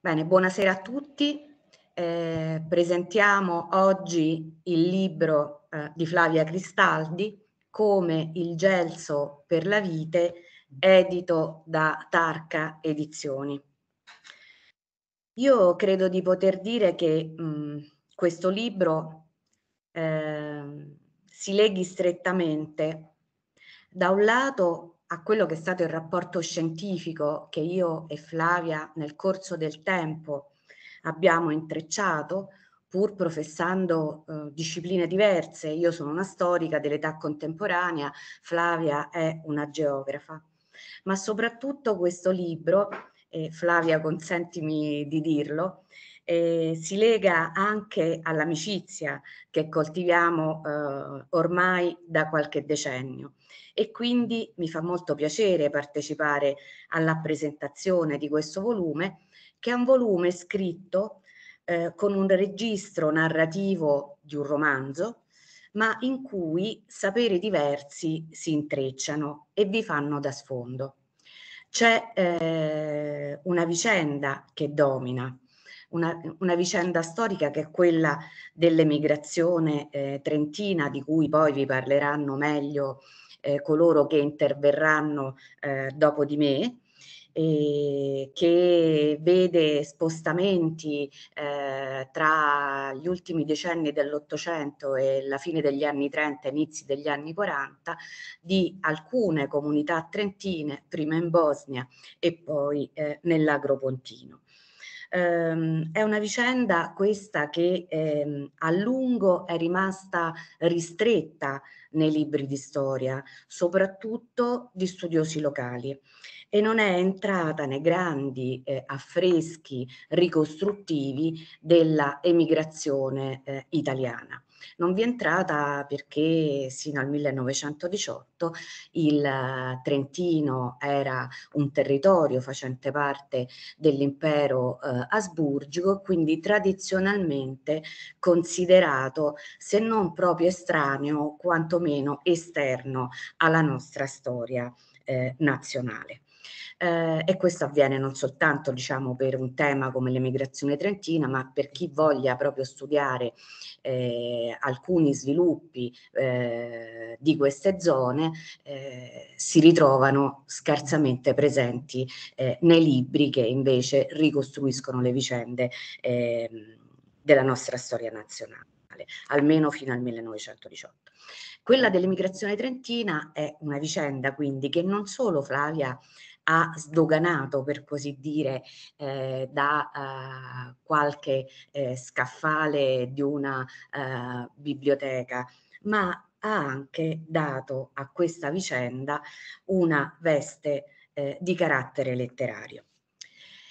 Bene, buonasera a tutti. Eh, presentiamo oggi il libro eh, di Flavia Cristaldi, Come il gelso per la vite, edito da Tarca Edizioni. Io credo di poter dire che mh, questo libro eh, si leghi strettamente da un lato a quello che è stato il rapporto scientifico che io e Flavia nel corso del tempo abbiamo intrecciato, pur professando eh, discipline diverse. Io sono una storica dell'età contemporanea, Flavia è una geografa. Ma soprattutto questo libro, eh, Flavia consentimi di dirlo, eh, si lega anche all'amicizia che coltiviamo eh, ormai da qualche decennio e quindi mi fa molto piacere partecipare alla presentazione di questo volume che è un volume scritto eh, con un registro narrativo di un romanzo ma in cui saperi diversi si intrecciano e vi fanno da sfondo. C'è eh, una vicenda che domina, una, una, vicenda storica che è quella dell'emigrazione eh, trentina, di cui poi vi parleranno meglio eh, coloro che interverranno eh, dopo di me, eh, che vede spostamenti eh, tra gli ultimi decenni dell'Ottocento e la fine degli anni 30, inizi degli anni 40, di alcune comunità trentine, prima in Bosnia e poi eh, nell'Agropontino. Um, è una vicenda questa che ehm, a lungo è rimasta ristretta nei libri di storia, soprattutto di studiosi locali e non è entrata nei grandi eh, affreschi ricostruttivi della emigrazione eh, italiana. Non vi è entrata perché sino al 1918 il uh, Trentino era un territorio facente parte dell'impero uh, asburgico, quindi tradizionalmente considerato se non proprio estraneo, quantomeno esterno alla nostra storia eh, nazionale. Eh, e questo avviene non soltanto diciamo, per un tema come l'emigrazione trentina, ma per chi voglia proprio studiare eh, alcuni sviluppi eh, di queste zone eh, si ritrovano scarsamente presenti eh, nei libri che invece ricostruiscono le vicende ehm, della nostra storia nazionale almeno fino al 1918. Quella dell'emigrazione trentina è una vicenda quindi che non solo Flavia ha sdoganato, per così dire, eh, da uh, qualche eh, scaffale di una uh, biblioteca, ma ha anche dato a questa vicenda una veste eh, di carattere letterario.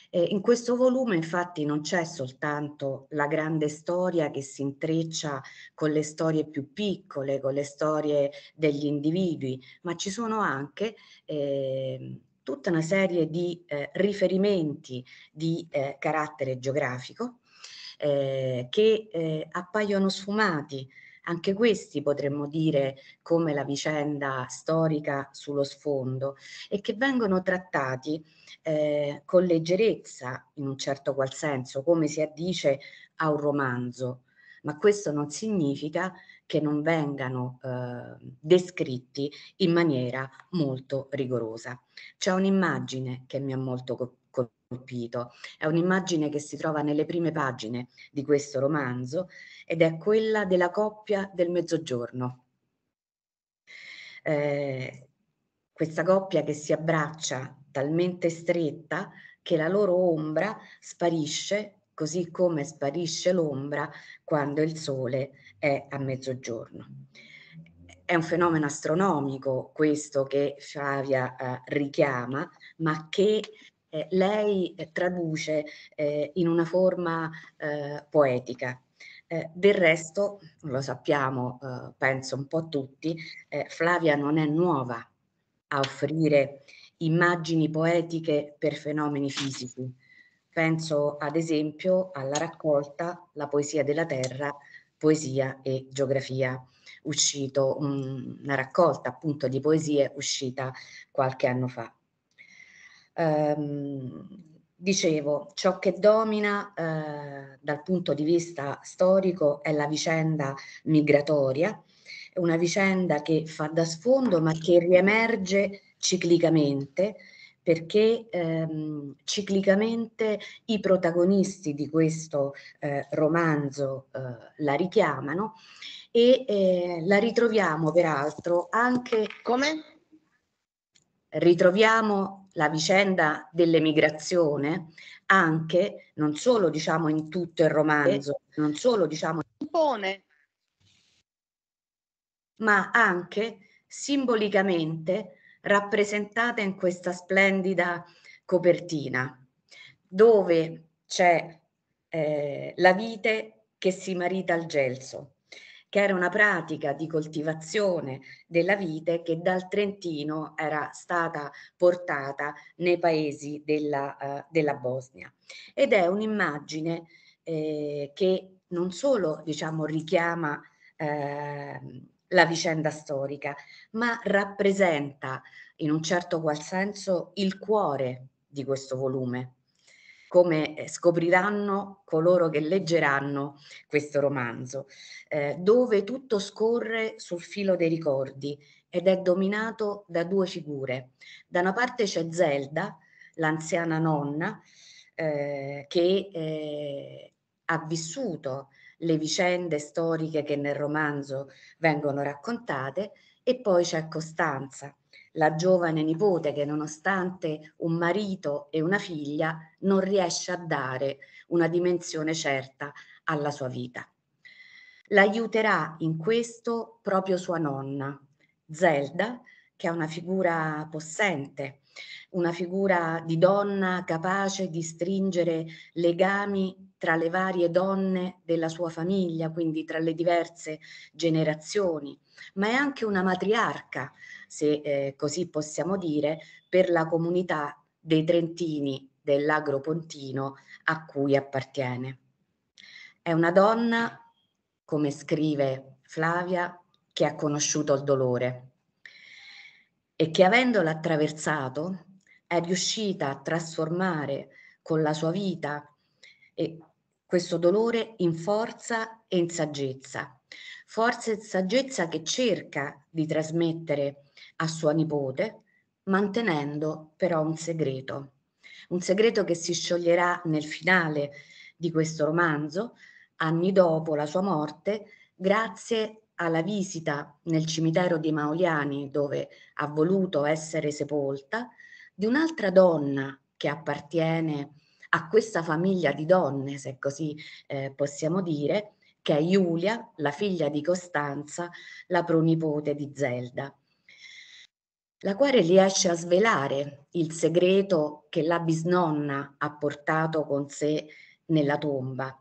Eh, in questo volume infatti non c'è soltanto la grande storia che si intreccia con le storie più piccole, con le storie degli individui, ma ci sono anche eh, tutta una serie di eh, riferimenti di eh, carattere geografico eh, che eh, appaiono sfumati. Anche questi potremmo dire come la vicenda storica sullo sfondo e che vengono trattati eh, con leggerezza in un certo qual senso, come si addice a un romanzo, ma questo non significa che non vengano eh, descritti in maniera molto rigorosa. C'è un'immagine che mi ha molto colpito, è un'immagine che si trova nelle prime pagine di questo romanzo ed è quella della coppia del mezzogiorno. Eh, questa coppia che si abbraccia talmente stretta che la loro ombra sparisce così come sparisce l'ombra quando il sole è a mezzogiorno. È un fenomeno astronomico questo che Flavia eh, richiama, ma che eh, lei eh, traduce in una forma eh, poetica. Eh, del resto, lo sappiamo, eh, penso un po' tutti, Flavia non è nuova a offrire immagini poetiche per fenomeni fisici Penso ad esempio alla raccolta La poesia della terra, poesia e geografia, uscito um, una raccolta appunto di poesie uscita qualche anno fa. ehm, dicevo, ciò che domina eh, dal punto di vista storico è la vicenda migratoria, una vicenda che fa da sfondo ma che riemerge ciclicamente perché ehm, ciclicamente i protagonisti di questo eh, romanzo eh, la richiamano e eh, la ritroviamo peraltro anche come? Ritroviamo la vicenda dell'emigrazione anche non solo diciamo in tutto il romanzo non solo diciamo impone. ma anche simbolicamente rappresentata in questa splendida copertina, dove c'è eh, la vite che si marita al gelso, che era una pratica di coltivazione della vite che dal Trentino era stata portata nei paesi della, uh, della Bosnia. Ed è un'immagine eh, che non solo diciamo, richiama eh, la vicenda storica, ma rappresenta in un certo qual senso il cuore di questo volume, come eh, scopriranno coloro che leggeranno questo romanzo, eh, dove tutto scorre sul filo dei ricordi ed è dominato da due figure. Da una parte c'è Zelda, l'anziana nonna, eh, che eh, ha vissuto le vicende storiche che nel romanzo vengono raccontate e poi c'è Costanza, la giovane nipote che nonostante un marito e una figlia non riesce a dare una dimensione certa alla sua vita. L'aiuterà in questo proprio sua nonna, Zelda, che è una figura possente, una figura di donna capace di stringere legami tra le varie donne della sua famiglia, quindi tra le diverse generazioni, ma è anche una matriarca, se eh, così possiamo dire, per la comunità dei Trentini dell'Agro Pontino a cui appartiene. È una donna, come scrive Flavia, che ha conosciuto il dolore e che avendolo attraversato è riuscita a trasformare con la sua vita e questo dolore in forza e in saggezza. Forza e saggezza che cerca di trasmettere a sua nipote, mantenendo però un segreto. Un segreto che si scioglierà nel finale di questo romanzo, anni dopo la sua morte, grazie alla visita nel cimitero di Maoliani, dove ha voluto essere sepolta, di un'altra donna che appartiene a questa famiglia di donne, se così eh, possiamo dire, che è Giulia, la figlia di Costanza, la pronipote di Zelda, la quale riesce a svelare il segreto che la bisnonna ha portato con sé nella tomba.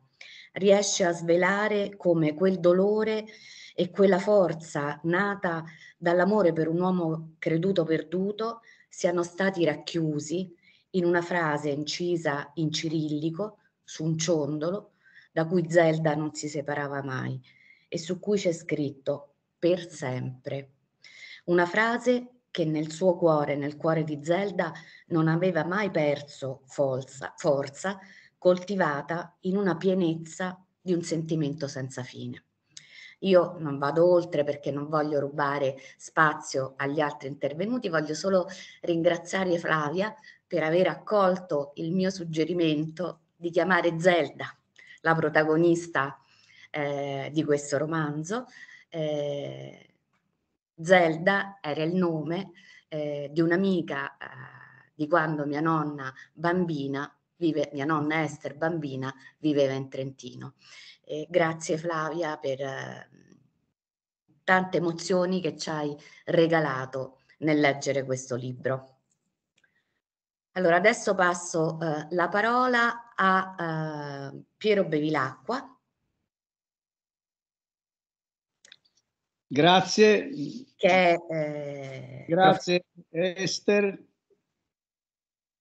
Riesce a svelare come quel dolore e quella forza nata dall'amore per un uomo creduto perduto siano stati racchiusi in una frase incisa in cirillico su un ciondolo da cui Zelda non si separava mai e su cui c'è scritto per sempre. Una frase che nel suo cuore, nel cuore di Zelda, non aveva mai perso forza, forza coltivata in una pienezza di un sentimento senza fine. Io non vado oltre perché non voglio rubare spazio agli altri intervenuti, voglio solo ringraziare Flavia per aver accolto il mio suggerimento di chiamare Zelda, la protagonista eh, di questo romanzo. Eh, Zelda era il nome eh, di un'amica eh, di quando mia nonna bambina vive, mia nonna Esther bambina viveva in Trentino. Grazie Flavia per eh, tante emozioni che ci hai regalato nel leggere questo libro. Allora, adesso passo eh, la parola a eh, Piero Bevilacqua. Grazie. Che, eh, Grazie Esther.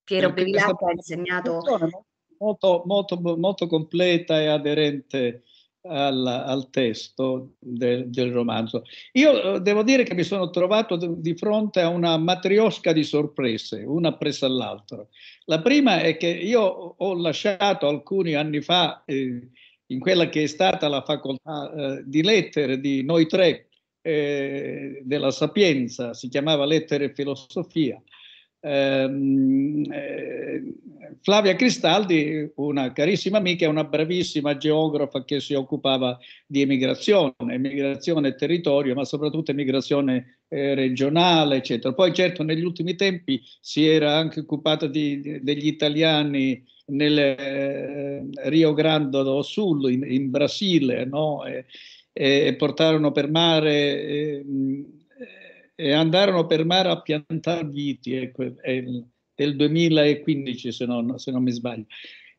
Piero Bevilacqua ha insegnato molto, molto, molto completa e aderente al, al testo de, del romanzo. Io eh, devo dire che mi sono trovato di fronte a una matriosca di sorprese, una presa all'altra. La prima è che io ho lasciato alcuni anni fa eh, in quella che è stata la facoltà eh, di lettere di noi tre eh, della Sapienza, si chiamava Lettere e Filosofia, eh, Flavia Cristaldi, una carissima amica, è una bravissima geografa che si occupava di emigrazione, emigrazione e territorio, ma soprattutto emigrazione eh, regionale, eccetera. Poi certo negli ultimi tempi si era anche occupata di, di, degli italiani nel eh, Rio Grande do Sul, in, in Brasile, no? e, e, portarono per mare ehm, e andarono per mare a piantare viti, ecco, del 2015 se non, se non mi sbaglio.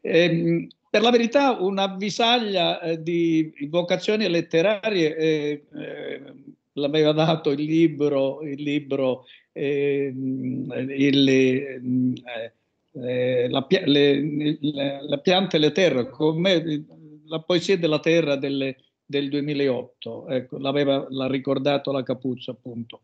E, ehm, per la verità un'avvisaglia eh, di vocazioni letterarie eh, eh, l'aveva dato il libro, il libro ehm, il, eh, eh, la, le, la, pianta e le terre, come la poesia della terra delle, del 2008, ecco, l'aveva l'ha ricordato la Capuzzo appunto.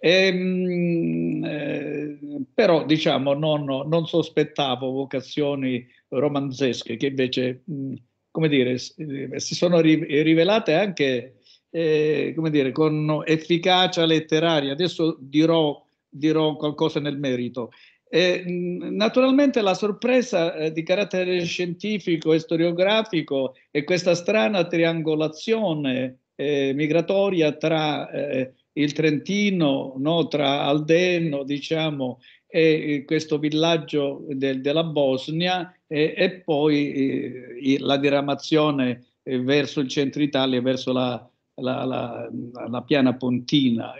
Ehm, eh, però diciamo non, non, sospettavo vocazioni romanzesche che invece mh, come dire, si sono rivelate anche eh, come dire, con efficacia letteraria. Adesso dirò, dirò qualcosa nel merito. Eh, naturalmente la sorpresa eh, di carattere scientifico e storiografico è questa strana triangolazione eh, migratoria tra eh, il Trentino, no, tra Aldeno, diciamo, e questo villaggio de, della Bosnia e, e poi eh, la diramazione eh, verso il centro Italia, verso la, la, la, la piana pontina.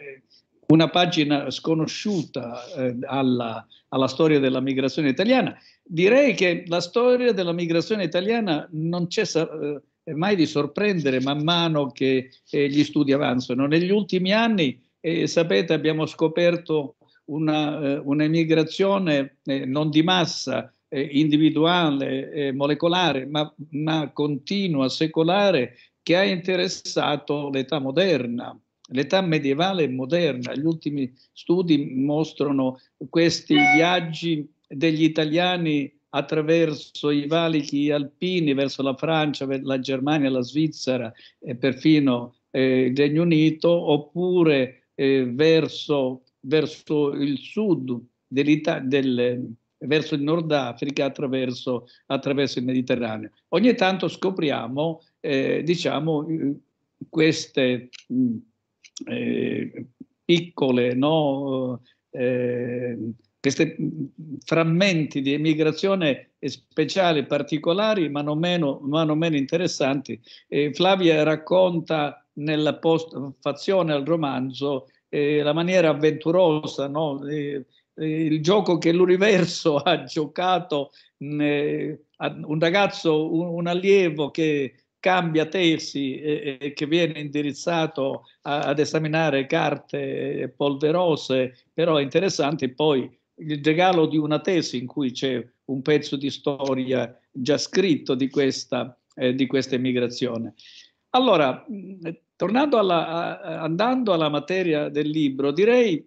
Una pagina sconosciuta eh, alla, alla storia della migrazione italiana. Direi che la storia della migrazione italiana non cessa eh, mai di sorprendere man mano che eh, gli studi avanzano. Negli ultimi anni, eh, sapete, abbiamo scoperto una, eh, un'emigrazione eh, non di massa, eh, individuale, eh, molecolare, ma, ma continua, secolare, che ha interessato l'età moderna l'età medievale e moderna. Gli ultimi studi mostrano questi viaggi degli italiani attraverso i valichi alpini verso la Francia, la Germania, la Svizzera e perfino eh, il Regno Unito, oppure eh, verso, verso, il sud del, verso il Nord Africa attraverso, attraverso, il Mediterraneo. Ogni tanto scopriamo, eh, diciamo, queste mh, mm, eh, piccole no, eh, questi frammenti di emigrazione speciali, particolari, ma non meno, ma non meno interessanti. Eh, Flavia racconta nella postfazione al romanzo eh, la maniera avventurosa, no? eh, il gioco che l'universo ha giocato, un ragazzo, un, un allievo che cambia tesi e, e che viene indirizzato a, ad esaminare carte polverose, però interessanti, poi il regalo di una tesi in cui c'è un pezzo di storia già scritto di questa, eh, di questa emigrazione. Allora, tornando alla, a, andando alla materia del libro, direi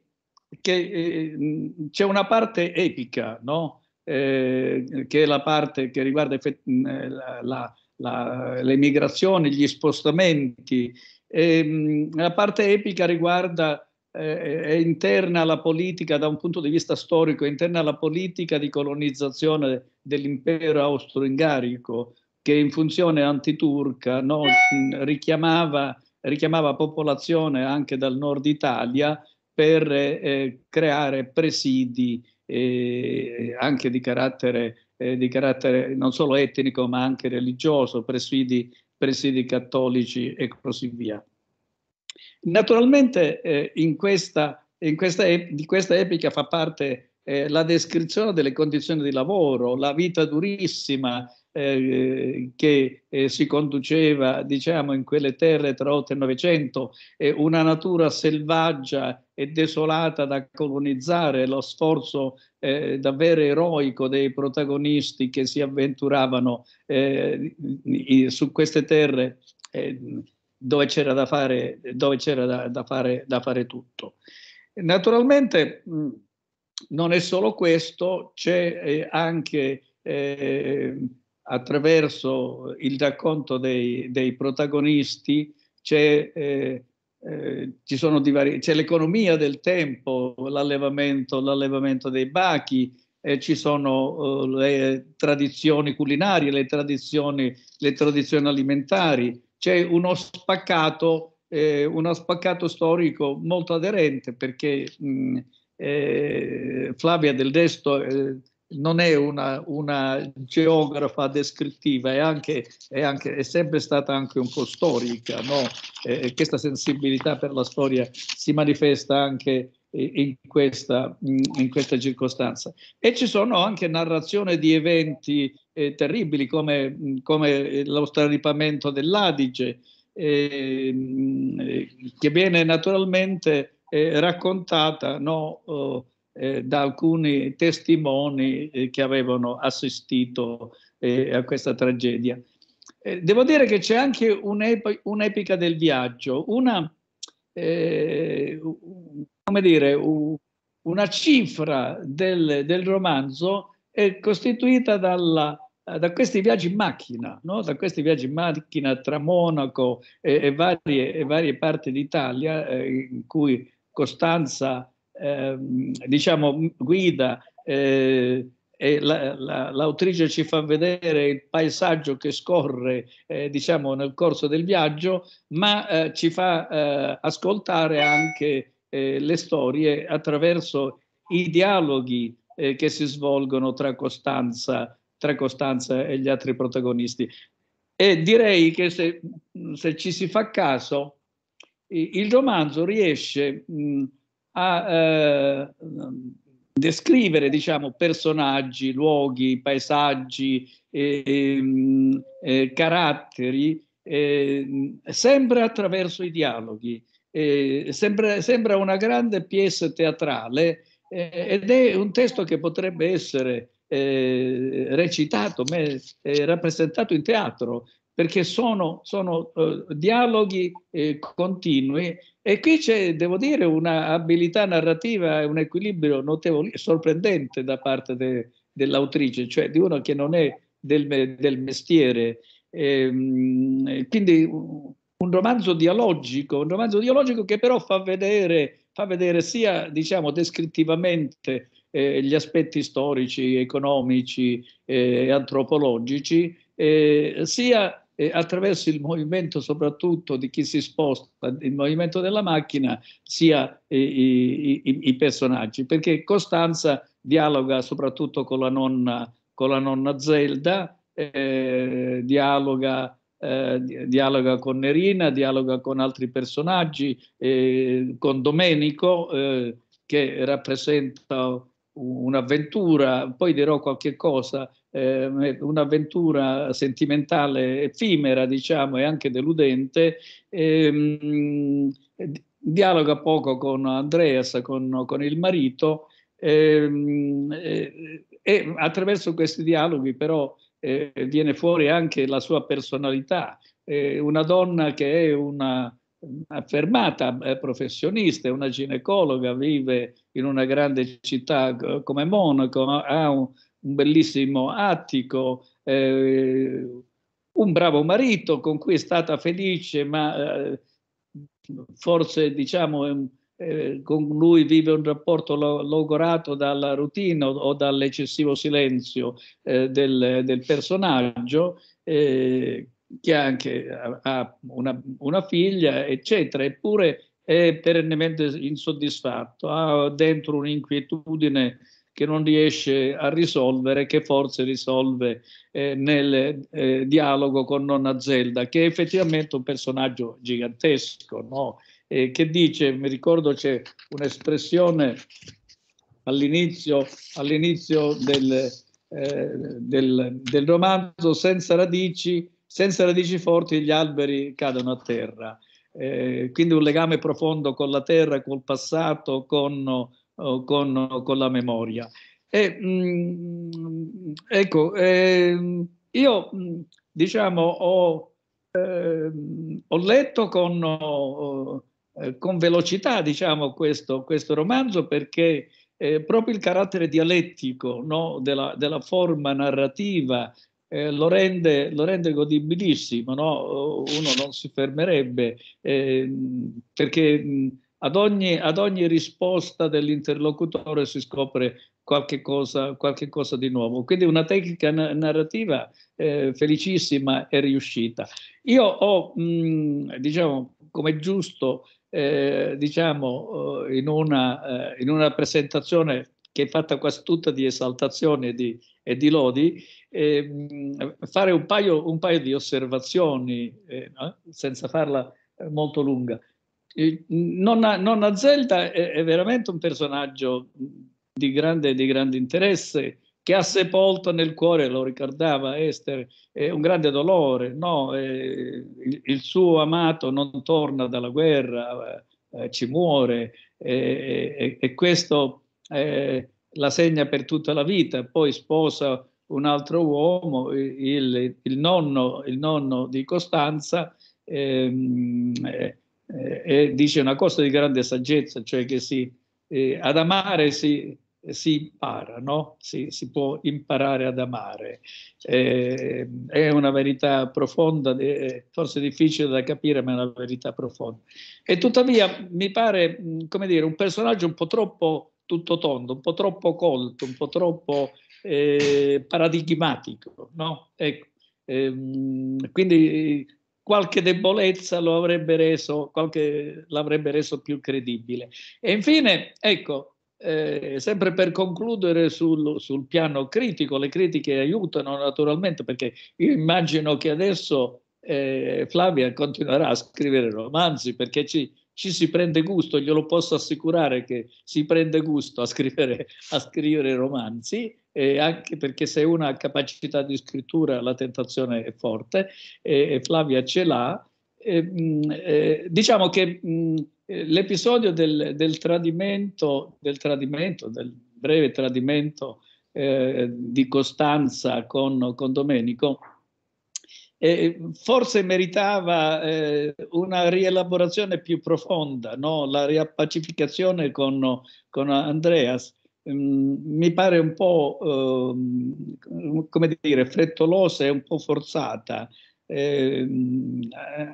che eh, c'è una parte epica, no? eh, che è la parte che riguarda la, la, la, l'emigrazione, gli spostamenti. La parte epica riguarda eh, è interna alla politica da un punto di vista storico, è interna alla politica di colonizzazione dell'impero austro-ungarico che in funzione antiturca no, richiamava, richiamava, popolazione anche dal nord Italia per eh, creare presidi eh, anche di carattere, eh, di carattere, non solo etnico ma anche religioso, presidi, presidi cattolici e così via. Naturalmente eh, in questa, in questa, di questa epica fa parte eh, la descrizione delle condizioni di lavoro, la vita durissima eh, che eh, si conduceva diciamo in quelle terre tra 8 e 900, una natura selvaggia e desolata da colonizzare, lo sforzo eh, davvero eroico dei protagonisti che si avventuravano eh, su queste terre eh, dove c'era da fare, c'era da, da, fare, da fare tutto. Naturalmente non è solo questo, c'è eh, anche eh, attraverso il racconto dei, dei protagonisti, c'è, eh, eh, divari, c'è, l'economia del tempo, l'allevamento, l'allevamento dei bachi, eh, ci sono uh, le tradizioni culinarie, le tradizioni, le tradizioni alimentari, c'è uno spaccato, eh, uno spaccato storico molto aderente perché mh, eh, Flavia del Resto eh, non è una, una, geografa descrittiva, è, anche, è, anche, è, sempre stata anche un po' storica, no? e questa sensibilità per la storia si manifesta anche in questa, in questa circostanza. E ci sono anche narrazioni di eventi eh, terribili come, come, lo straripamento dell'Adige, eh, che viene naturalmente eh, raccontata no, oh, da alcuni testimoni eh, che avevano assistito eh, a questa tragedia. devo dire che c'è anche un'ep- un'epica del viaggio, una come dire, una cifra del, del romanzo è costituita dalla, da questi viaggi in macchina, no? da questi viaggi in macchina tra Monaco e, e, varie, e varie, parti d'Italia eh, in cui Costanza eh, diciamo, guida eh, e la, la, l'autrice ci fa vedere il paesaggio che scorre eh, diciamo, nel corso del viaggio, ma eh, ci fa eh, ascoltare anche eh, le storie attraverso i dialoghi eh, che si svolgono tra Costanza, tra Costanza, e gli altri protagonisti. E direi che se, se ci si fa caso, il romanzo riesce mh, a eh, descrivere diciamo, personaggi, luoghi, paesaggi, eh, eh, caratteri, sempre attraverso i dialoghi eh, sembra, sembra, una grande pièce teatrale eh, ed è un testo che potrebbe essere eh, recitato, rappresentato in teatro, perché sono, sono eh, dialoghi eh, continui e qui c'è, devo dire, un'abilità narrativa e un equilibrio notevole, sorprendente da parte de, dell'autrice, cioè di uno che non è del, del mestiere. Ehm, quindi un romanzo dialogico, un romanzo dialogico che però fa vedere, fa vedere sia diciamo, descrittivamente eh, gli aspetti storici, economici e eh, antropologici, eh, sia eh, attraverso il movimento soprattutto di chi si sposta, il movimento della macchina, sia i, i, i personaggi, perché Costanza dialoga soprattutto con la nonna, con la nonna Zelda, eh, dialoga eh, dialoga con Nerina, dialoga con altri personaggi, eh, con Domenico eh, che rappresenta un'avventura, poi dirò qualche cosa, eh, un'avventura sentimentale effimera, diciamo, e anche deludente. Ehm, dialoga poco con Andreas, con, con il marito, ehm, e attraverso questi dialoghi però eh, viene fuori anche la sua personalità. Eh, una donna che è una affermata eh, professionista, una ginecologa, vive in una grande città come Monaco, ha un, un bellissimo attico, eh, un bravo marito con cui è stata felice, ma eh, forse diciamo eh, con lui vive un rapporto lo, logorato dalla routine o, dall'eccessivo silenzio eh, del, del, personaggio, eh, che anche ha una, una, figlia, eccetera, eppure è perennemente insoddisfatto, ha dentro un'inquietudine che non riesce a risolvere, che forse risolve eh, nel eh, dialogo con nonna Zelda, che è effettivamente un personaggio gigantesco, no? Eh, che dice, mi ricordo c'è un'espressione all'inizio, all'inizio del, eh, del, del, romanzo, senza radici, senza radici forti gli alberi cadono a terra. Eh, quindi un legame profondo con la terra, col passato, con, con, con la memoria. E, mh, mm, ecco, eh, io mm, diciamo ho eh, ho letto con, oh, con velocità diciamo, questo, questo, romanzo perché eh, proprio il carattere dialettico no, della, della, forma narrativa eh, lo, rende, lo, rende, godibilissimo, no? uno non si fermerebbe eh, perché ad ogni, ad ogni risposta dell'interlocutore si scopre qualche cosa, qualche cosa di nuovo. Quindi una tecnica narrativa eh, felicissima e riuscita. Io ho, mh, diciamo, come giusto, eh, diciamo, eh, in una, eh, in una presentazione che è fatta quasi tutta di esaltazioni e di, e di lodi, eh, fare un paio, un paio, di osservazioni, eh, senza farla molto lunga. Nonna, nonna Zelda è, è, veramente un personaggio di grande, di grande interesse che ha sepolto nel cuore, lo ricordava Esther, è un grande dolore, no? il, il, suo amato non torna dalla guerra, eh, ci muore e, e questo eh, la segna per tutta la vita, poi sposa un altro uomo, il, il, nonno, il nonno, di Costanza, ehm, eh, e dice una cosa di grande saggezza, cioè che si, eh, ad amare si, si impara, no? si, si, può imparare ad amare. Eh, è una verità profonda, eh, forse difficile da capire, ma è una verità profonda. E tuttavia mi pare, come dire, un personaggio un po' troppo tutto tondo, un po' troppo colto, un po' troppo eh, paradigmatico, no? Ecco, ehm, quindi qualche debolezza lo avrebbe reso, qualche, l'avrebbe reso più credibile. E infine, ecco, eh, sempre per concludere sul, sul, piano critico, le critiche aiutano naturalmente perché io immagino che adesso eh, Flavia continuerà a scrivere romanzi perché ci, ci, si prende gusto, glielo posso assicurare che si prende gusto a scrivere, a scrivere romanzi, eh, anche perché se uno ha capacità di scrittura la tentazione è forte e Flavia ce l'ha. Eh, diciamo che mh, eh, l'episodio del, del, tradimento, del tradimento, del breve tradimento eh, di Costanza con, con Domenico, eh, forse meritava eh, una rielaborazione più profonda, no? la riappacificazione con, con Andreas. Mm, mi pare un po', eh, come dire, frettolosa e un po' forzata eh,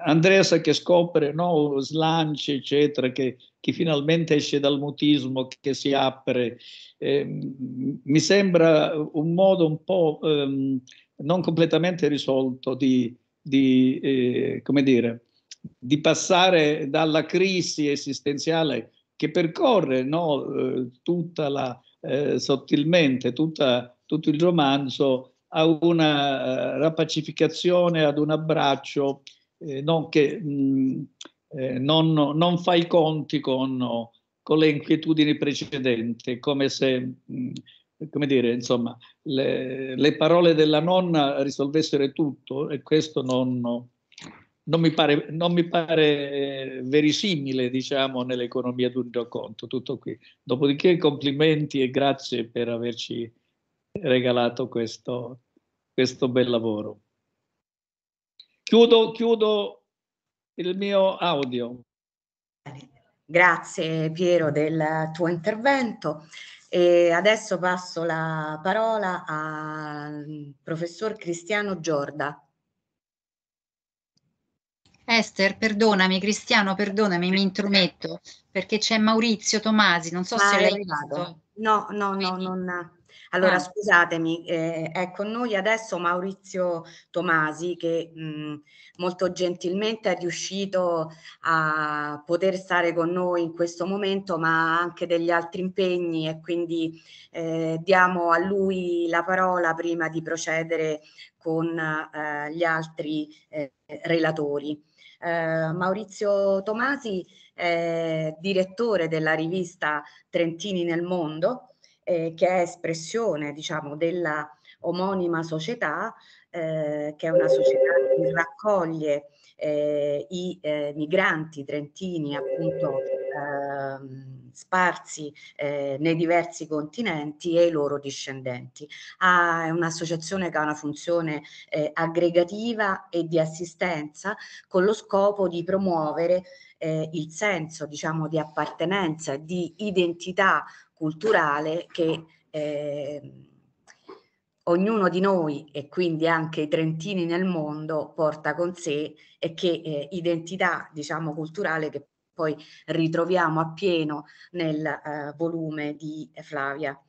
Andreas che scopre no, slanci, eccetera, che, che, finalmente esce dal mutismo, che si apre. Eh, mi sembra un modo un po' ehm, non completamente risolto di, di eh, dire, di passare dalla crisi esistenziale che percorre no, eh, tutta la, eh, sottilmente tutta, tutto il romanzo a una uh, rapacificazione, ad un abbraccio, eh, non che mh, mm, eh, non, non, fa i conti con, con, le inquietudini precedenti, come se, mh, mm, come dire, insomma, le, le, parole della nonna risolvessero tutto e questo non, non mi pare, non mi pare eh, verisimile, diciamo, nell'economia un racconto, tutto qui. Dopodiché complimenti e grazie per averci regalato questo, questo bel lavoro. Chiudo, chiudo il mio audio. Grazie Piero del tuo intervento e adesso passo la parola al professor Cristiano Giorda. Esther, perdonami, Cristiano, perdonami, mi intrometto perché c'è Maurizio Tomasi, non so ah, se l'hai visto. No, no, no, non, allora, ah. scusatemi, eh, è con noi adesso Maurizio Tomasi che mh, molto gentilmente è riuscito a poter stare con noi in questo momento, ma ha anche degli altri impegni e quindi eh, diamo a lui la parola prima di procedere con eh, gli altri eh, relatori. Eh, Maurizio Tomasi è direttore della rivista Trentini nel Mondo, eh, che è espressione diciamo della omonima società eh, che è una società che raccoglie eh, i eh, migranti trentini appunto ehm, sparsi eh, nei diversi continenti e i loro discendenti. Ah, è un'associazione che ha una funzione eh, aggregativa e di assistenza con lo scopo di promuovere eh, il senso diciamo, di appartenenza e di identità culturale che eh, ognuno di noi e quindi anche i trentini nel mondo porta con sé e che eh, identità diciamo culturale che poi ritroviamo appieno nel eh, volume di Flavia.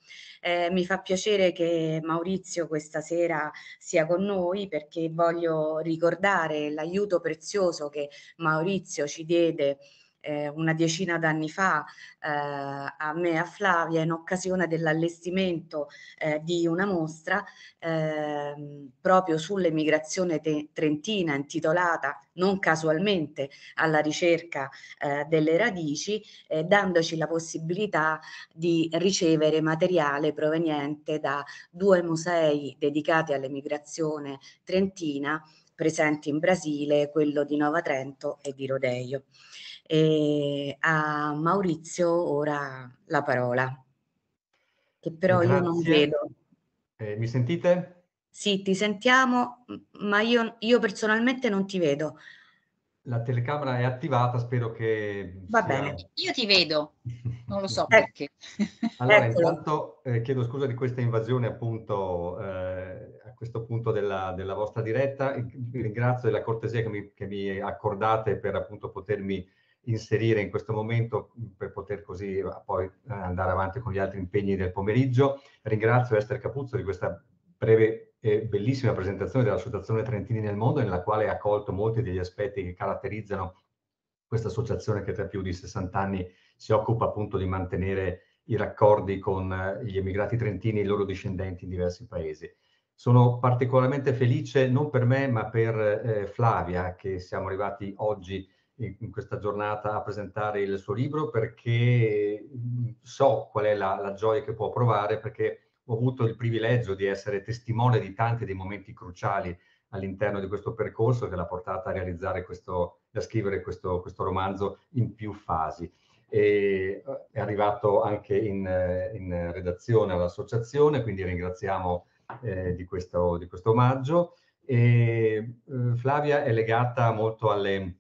Eh, mi fa piacere che Maurizio questa sera sia con noi perché voglio ricordare l'aiuto prezioso che Maurizio ci diede eh, una decina d'anni fa eh, a me e a Flavia in occasione dell'allestimento eh, di una mostra ehm, proprio sull'emigrazione trentina intitolata non casualmente alla ricerca eh, delle radici, eh, dandoci la possibilità di ricevere materiale proveniente da due musei dedicati all'emigrazione trentina presenti in Brasile, quello di Nova Trento e di Rodeio. E a Maurizio ora la parola, che però Grazie. io non vedo. Eh, mi sentite? Sì, ti sentiamo, ma io, io, personalmente non ti vedo. La telecamera è attivata, spero che... Va sia... bene. Io ti vedo, non lo so eh. perché. Allora, Eccolo. intanto eh, chiedo scusa di questa invasione appunto eh, a questo punto della, della, vostra diretta. Vi ringrazio della cortesia che mi, che mi accordate per appunto potermi inserire in questo momento per poter così eh, poi eh, andare avanti con gli altri impegni del pomeriggio. Ringrazio Esther Capuzzo di questa breve e bellissima presentazione dell'Associazione Trentini nel Mondo, nella quale ha colto molti degli aspetti che caratterizzano questa associazione che tra più di 60 anni si occupa appunto di mantenere i raccordi con eh, gli emigrati trentini e i loro discendenti in diversi paesi. Sono particolarmente felice non per me ma per eh, Flavia che siamo arrivati oggi in questa giornata a presentare il suo libro perché so qual è la, la, gioia che può provare perché ho avuto il privilegio di essere testimone di tanti dei momenti cruciali all'interno di questo percorso che l'ha portata a realizzare questo, a scrivere questo, questo romanzo in più fasi. E è arrivato anche in, in redazione all'associazione, quindi ringraziamo eh, di, questo, di, questo, omaggio. E, eh, Flavia è legata molto alle,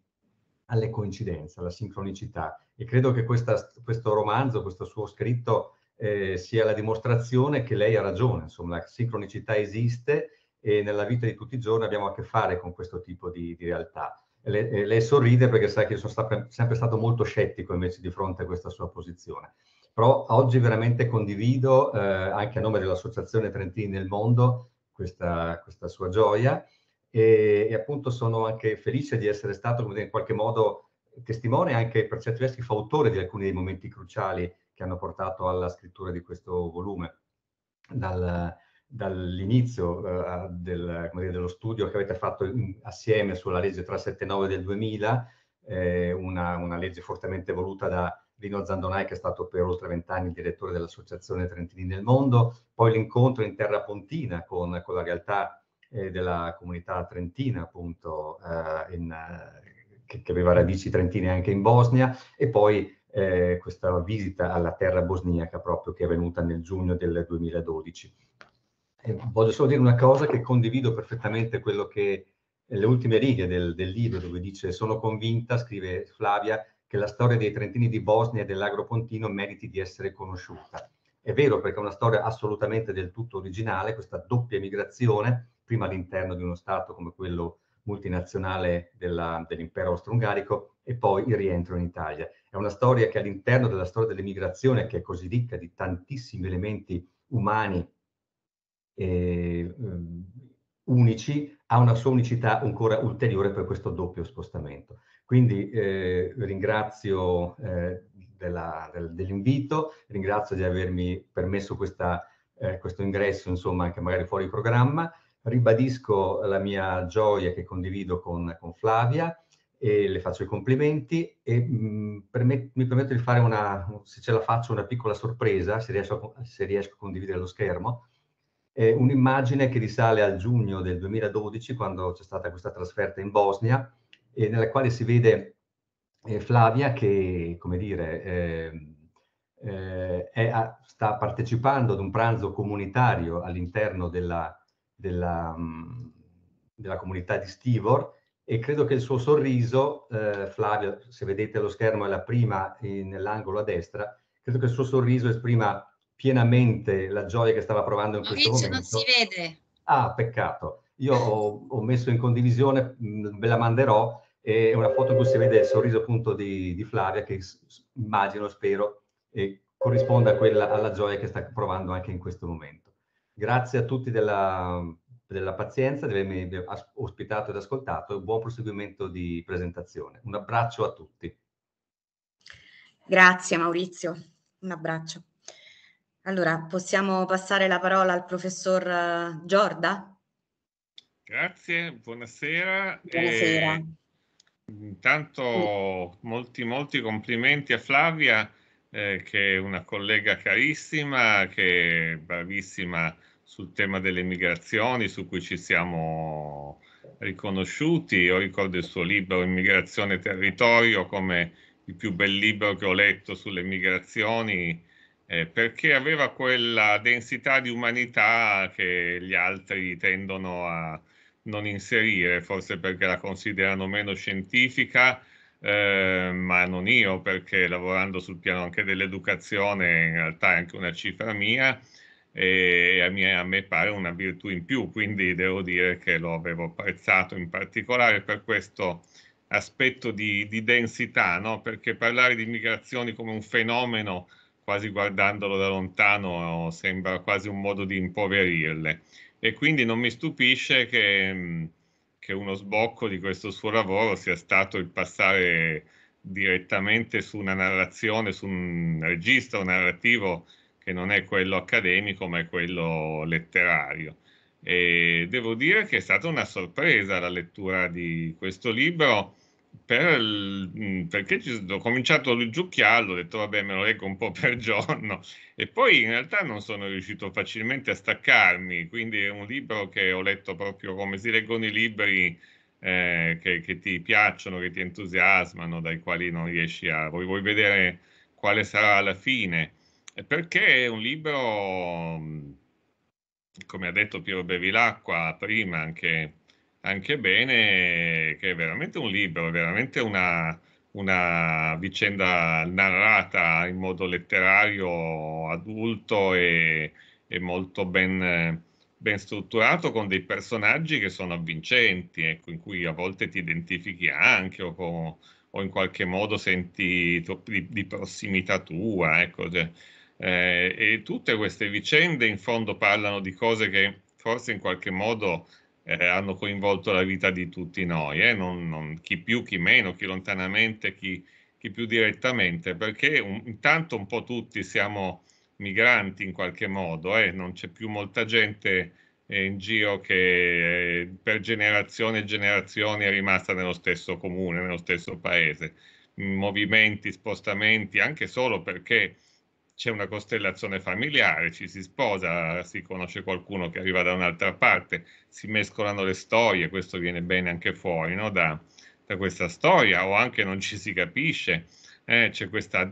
alle coincidenze, alla sincronicità. E credo che questa, questo romanzo, questo suo scritto, eh, sia la dimostrazione che lei ha ragione, insomma, la sincronicità esiste e nella vita di tutti i giorni abbiamo a che fare con questo tipo di, di realtà. lei, lei, sorride perché sa che io sono stato, sempre stato molto scettico invece di fronte a questa sua posizione. Però oggi veramente condivido, eh, anche a nome dell'Associazione Trentini nel Mondo, questa, questa sua gioia e, e, appunto sono anche felice di essere stato come dire, in qualche modo testimone anche per certi versi fautore di alcuni dei momenti cruciali che hanno portato alla scrittura di questo volume. Dal, dall'inizio uh, del, dire, dello studio che avete fatto in, assieme sulla legge 379 del 2000, eh, una, una, legge fortemente voluta da Lino Zandonai che è stato per oltre vent'anni il direttore dell'Associazione Trentini nel Mondo, poi l'incontro in terra pontina con, con la realtà eh, della comunità trentina, appunto, eh, in, eh, che, che, aveva radici trentine anche in Bosnia, e poi eh, questa visita alla terra bosniaca proprio che è avvenuta nel giugno del 2012. E voglio solo dire una cosa che condivido perfettamente quello che le ultime righe del, del libro dove dice sono convinta, scrive Flavia, che la storia dei trentini di Bosnia e dell'Agropontino meriti di essere conosciuta. È vero perché è una storia assolutamente del tutto originale, questa doppia migrazione, prima all'interno di uno Stato come quello multinazionale dell'impero austro-ungarico e poi il rientro in Italia. È una storia che all'interno della storia dell'immigrazione, che è così ricca di tantissimi elementi umani e um, unici, ha una sua unicità ancora ulteriore per questo doppio spostamento. Quindi eh, ringrazio eh, dell'invito, ringrazio di avermi permesso questa, eh, questo ingresso, insomma, anche magari fuori programma ribadisco la mia gioia che condivido con, con Flavia e le faccio i complimenti e mh, mm, permet mi permetto di fare una, se ce la faccio, una piccola sorpresa, se riesco a, se riesco a condividere lo schermo. È un'immagine che risale al giugno del 2012, quando c'è stata questa trasferta in Bosnia, e nella quale si vede eh, Flavia che, come dire, eh, eh, è, sta partecipando ad un pranzo comunitario all'interno della, della, mm, della, comunità di Stivor e credo che il suo sorriso, eh, Flavio, se vedete lo schermo è la prima nell'angolo a destra, credo che il suo sorriso esprima pienamente la gioia che stava provando in Maurizio, questo momento. non si vede. Ah, peccato. Io ho, ho messo in condivisione, mm, ve la manderò, è una foto in cui si vede il sorriso appunto di, di Flavia che immagino, spero, corrisponda a quella, alla gioia che sta provando anche in questo momento. Grazie a tutti della, della pazienza di avermi ospitato ed ascoltato e buon proseguimento di presentazione. Un abbraccio a tutti. Grazie Maurizio, un abbraccio. Allora, possiamo passare la parola al professor eh, Giorda? Grazie, buonasera. Buonasera. E, intanto molti, molti complimenti a Flavia, eh, che è una collega carissima, che è bravissima sul tema delle migrazioni, su cui ci siamo riconosciuti. Io ricordo il suo libro Immigrazione e Territorio come il più bel libro che ho letto sulle migrazioni eh, perché aveva quella densità di umanità che gli altri tendono a non inserire, forse perché la considerano meno scientifica, eh, ma non io, perché lavorando sul piano anche dell'educazione in realtà è anche una cifra mia e a me, a me pare una virtù in più, quindi devo dire che lo avevo apprezzato in particolare per questo aspetto di, di densità, no? perché parlare di migrazioni come un fenomeno quasi guardandolo da lontano sembra quasi un modo di impoverirle e quindi non mi stupisce che, che uno sbocco di questo suo lavoro sia stato il passare direttamente su una narrazione, su un registro narrativo che non è quello accademico ma è quello letterario. E devo dire che è stata una sorpresa la lettura di questo libro per, mm, perché ho cominciato a giucchiarlo, ho detto vabbè me lo leggo un po' per giorno e poi in realtà non sono riuscito facilmente a staccarmi, quindi è un libro che ho letto proprio come si leggono i libri eh, che, che, ti piacciono, che ti entusiasmano, dai quali non riesci a... Vuoi, vuoi vedere quale sarà la fine, perché è un libro, mm, come ha detto Piero Bevilacqua prima, anche anche bene, che è veramente un libro, è veramente una, una vicenda narrata in modo letterario, adulto e, e molto ben, ben, strutturato con dei personaggi che sono avvincenti, ecco, in cui a volte ti identifichi anche o, con, o in qualche modo senti di, di prossimità tua. Ecco, cioè, eh, e tutte queste vicende in fondo parlano di cose che forse in qualche modo eh, hanno coinvolto la vita di tutti noi, eh? non, non, chi più, chi meno, chi lontanamente, chi, chi più direttamente, perché un, intanto un po' tutti siamo migranti in qualche modo, eh? non c'è più molta gente eh, in giro che eh, per generazioni e generazioni è rimasta nello stesso comune, nello stesso paese. Movimenti, spostamenti, anche solo perché c'è una costellazione familiare, ci si sposa, si conosce qualcuno che arriva da un'altra parte, si mescolano le storie, questo viene bene anche fuori no? da, da, questa storia, o anche non ci si capisce, eh? c'è questa,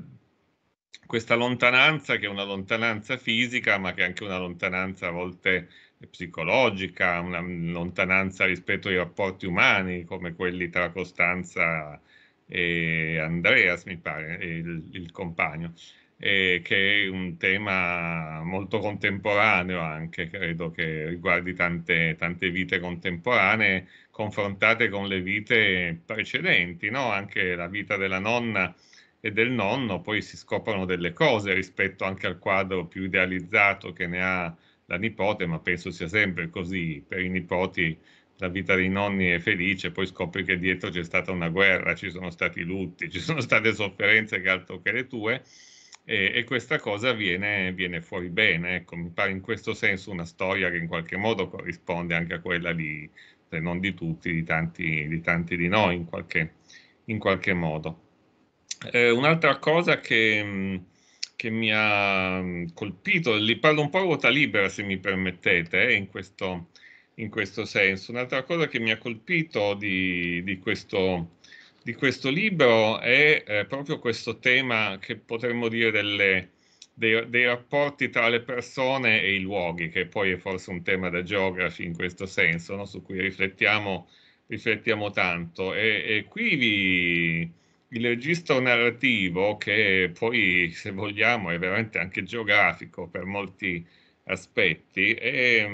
questa lontananza che è una lontananza fisica, ma che è anche una lontananza a volte psicologica, una lontananza rispetto ai rapporti umani, come quelli tra Costanza e Andreas, mi pare, il, il compagno eh, che è un tema molto contemporaneo anche, credo che riguardi tante, tante vite contemporanee confrontate con le vite precedenti, no? anche la vita della nonna e del nonno, poi si scoprono delle cose rispetto anche al quadro più idealizzato che ne ha la nipote, ma penso sia sempre così per i nipoti la vita dei nonni è felice, poi scopri che dietro c'è stata una guerra, ci sono stati lutti, ci sono state sofferenze che altro che le tue e, e questa cosa viene, viene, fuori bene. Ecco, mi pare in questo senso una storia che in qualche modo corrisponde anche a quella di, se non di tutti, di tanti di, tanti di noi in qualche, in qualche modo. Eh, un'altra cosa che, che, mi ha colpito, li parlo un po' a ruota libera se mi permettete, eh, in, questo, in questo senso, un'altra cosa che mi ha colpito di, di questo di questo libro è eh, proprio questo tema che potremmo dire delle, dei, dei, rapporti tra le persone e i luoghi, che poi è forse un tema da geografi in questo senso, no? su cui riflettiamo, riflettiamo tanto. E, e qui vi, il registro narrativo, che poi, se vogliamo, è veramente anche geografico per molti aspetti, è,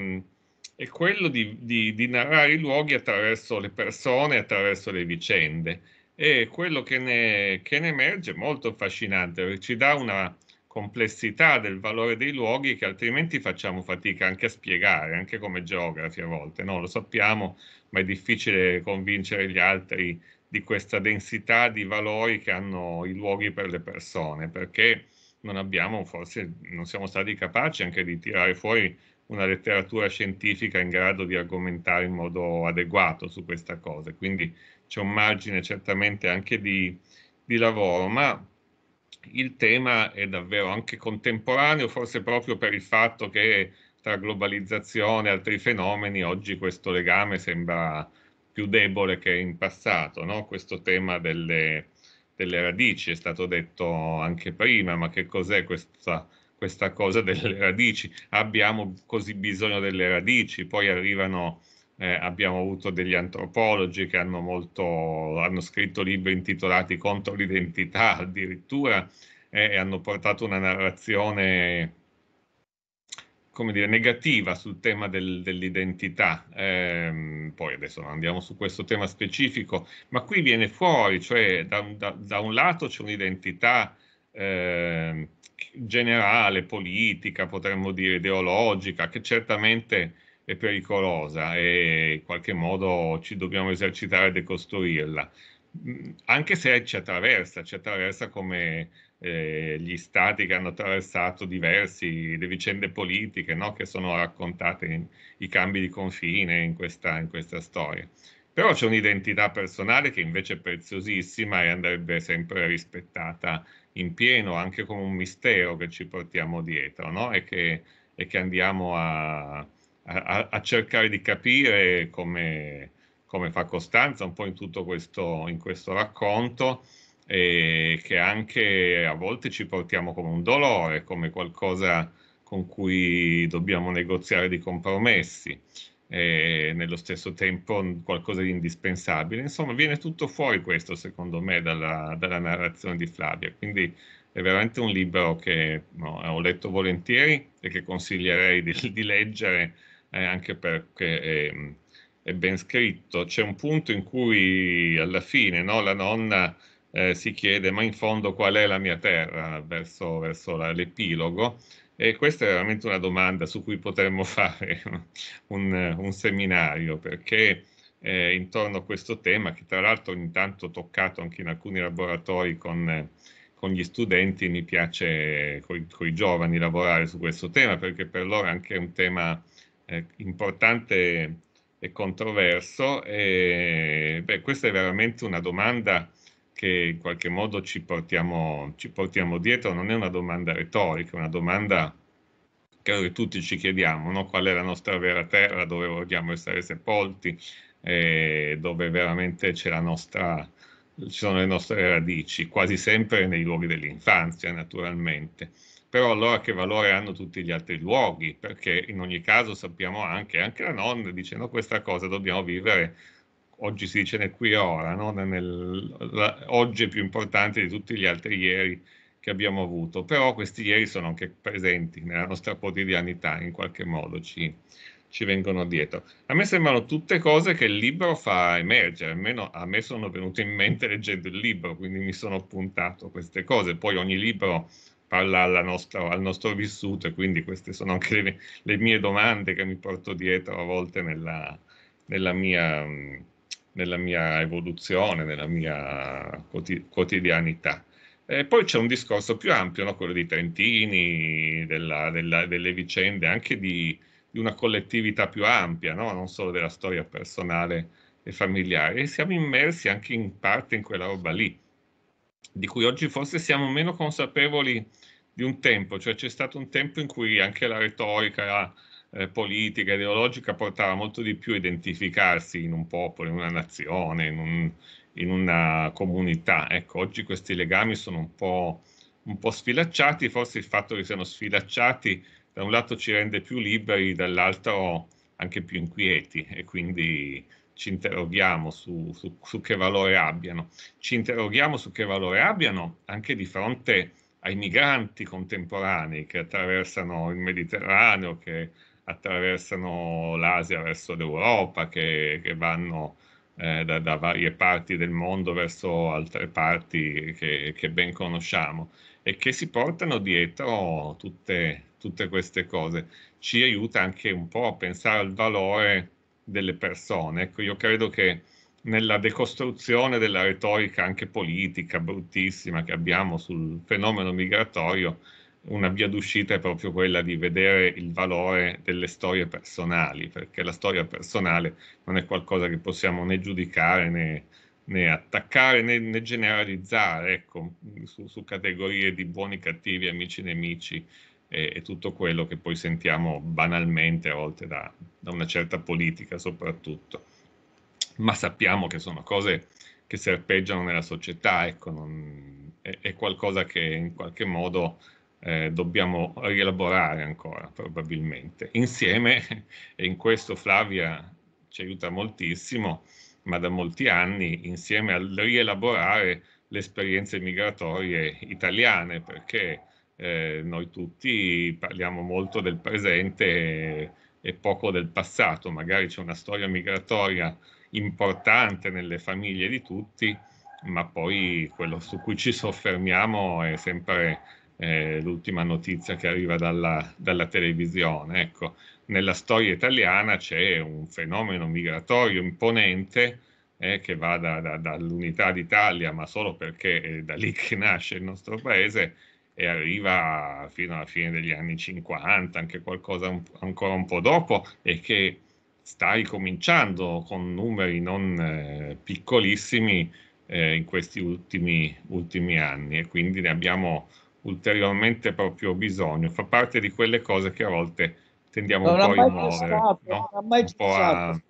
è quello di, di, di narrare i luoghi attraverso le persone, attraverso le vicende. E quello che ne, che ne emerge è molto affascinante, perché ci dà una complessità del valore dei luoghi che altrimenti facciamo fatica anche a spiegare, anche come geografi a volte, no? lo sappiamo, ma è difficile convincere gli altri di questa densità di valori che hanno i luoghi per le persone, perché non abbiamo, forse non siamo stati capaci anche di tirare fuori una letteratura scientifica in grado di argomentare in modo adeguato su questa cosa, quindi c'è un margine certamente anche di, di lavoro, ma il tema è davvero anche contemporaneo, forse proprio per il fatto che tra globalizzazione e altri fenomeni oggi questo legame sembra più debole che in passato, no? questo tema delle, delle, radici è stato detto anche prima, ma che cos'è questa, questa cosa delle radici? Abbiamo così bisogno delle radici, poi arrivano eh, abbiamo avuto degli antropologi che hanno, molto, hanno scritto libri intitolati Contro l'identità addirittura eh, e hanno portato una narrazione come dire, negativa sul tema del, dell'identità. Eh, poi adesso non andiamo su questo tema specifico, ma qui viene fuori, cioè da, da, da un lato c'è un'identità eh, generale, politica, potremmo dire ideologica, che certamente è pericolosa e in qualche modo ci dobbiamo esercitare a decostruirla, mm, anche se ci attraversa, ci attraversa come eh, gli stati che hanno attraversato diversi, le vicende politiche no? che sono raccontate in, i cambi di confine in questa, in questa storia. Però c'è un'identità personale che invece è preziosissima e andrebbe sempre rispettata in pieno, anche come un mistero che ci portiamo dietro no? e, che, e che andiamo a, a, a cercare di capire come, come, fa Costanza un po' in tutto questo, in questo racconto e che anche a volte ci portiamo come un dolore, come qualcosa con cui dobbiamo negoziare di compromessi e nello stesso tempo qualcosa di indispensabile. Insomma, viene tutto fuori questo, secondo me, dalla, dalla narrazione di Flavia. Quindi è veramente un libro che no, ho letto volentieri e che consiglierei di, di leggere eh, anche perché è, è, ben scritto. C'è un punto in cui alla fine no, la nonna eh, si chiede ma in fondo qual è la mia terra verso, verso l'epilogo e questa è veramente una domanda su cui potremmo fare un, un seminario perché eh, intorno a questo tema che tra l'altro intanto ho toccato anche in alcuni laboratori con, con gli studenti mi piace con i giovani lavorare su questo tema perché per loro è anche un tema eh, importante e controverso. E, beh, questa è veramente una domanda che in qualche modo ci portiamo, ci portiamo dietro, non è una domanda retorica, è una domanda che tutti ci chiediamo, no? qual è la nostra vera terra, dove vogliamo essere sepolti, eh, dove veramente c'è la nostra, ci sono le nostre radici, quasi sempre nei luoghi dell'infanzia naturalmente però allora che valore hanno tutti gli altri luoghi? Perché in ogni caso sappiamo anche, anche la nonna dicendo questa cosa dobbiamo vivere, oggi si dice nel qui e ora, no? nel, la, oggi è più importante di tutti gli altri ieri che abbiamo avuto, però questi ieri sono anche presenti nella nostra quotidianità, in qualche modo ci, ci vengono dietro. A me sembrano tutte cose che il libro fa emergere, almeno a me sono venute in mente leggendo il libro, quindi mi sono appuntato queste cose, poi ogni libro parla nostra, al nostro vissuto e quindi queste sono anche le, le, mie domande che mi porto dietro a volte nella, nella, mia, nella mia, evoluzione, nella mia quotidianità. E poi c'è un discorso più ampio, no? quello di Trentini, della, della, delle vicende, anche di, di, una collettività più ampia, no? non solo della storia personale e familiare. E siamo immersi anche in parte in quella roba lì, di cui oggi forse siamo meno consapevoli di un tempo, cioè c'è stato un tempo in cui anche la retorica eh, politica, ideologica portava molto di più a identificarsi in un popolo, in una nazione, in, un, in una comunità. Ecco, oggi questi legami sono un po' un po' sfilacciati, forse il fatto che siano sfilacciati da un lato ci rende più liberi, dall'altro anche più inquieti e quindi ci interroghiamo su, su, su, che valore abbiano. Ci interroghiamo su che valore abbiano anche di fronte ai migranti contemporanei che attraversano il Mediterraneo, che attraversano l'Asia verso l'Europa, che, che vanno eh, da, da, varie parti del mondo verso altre parti che, che, ben conosciamo e che si portano dietro tutte, tutte queste cose. Ci aiuta anche un po' a pensare al valore delle persone. Ecco, io credo che nella decostruzione della retorica anche politica bruttissima che abbiamo sul fenomeno migratorio, una via d'uscita è proprio quella di vedere il valore delle storie personali, perché la storia personale non è qualcosa che possiamo né giudicare né, né attaccare né, né generalizzare ecco, su, su, categorie di buoni, cattivi, amici, nemici e, e, tutto quello che poi sentiamo banalmente a volte da, da una certa politica soprattutto. Ma sappiamo che sono cose che serpeggiano nella società, ecco, non, è, è qualcosa che in qualche modo eh, dobbiamo rielaborare ancora probabilmente. Insieme, e in questo Flavia ci aiuta moltissimo, ma da molti anni, insieme al rielaborare le esperienze migratorie italiane, perché eh, noi tutti parliamo molto del presente e, e poco del passato, magari c'è una storia migratoria importante nelle famiglie di tutti, ma poi quello su cui ci soffermiamo è sempre eh, l'ultima notizia che arriva dalla, dalla televisione. Ecco, nella storia italiana c'è un fenomeno migratorio imponente eh, che va da, da, dall'unità d'Italia, ma solo perché è da lì che nasce il nostro paese e arriva fino alla fine degli anni 50, anche qualcosa un, ancora un po' dopo, e che sta ricominciando con numeri non eh, piccolissimi eh, in questi ultimi, ultimi anni e quindi ne abbiamo ulteriormente proprio bisogno, fa parte di quelle cose che a volte tendiamo non un po' a rimuovere, no? un po' a,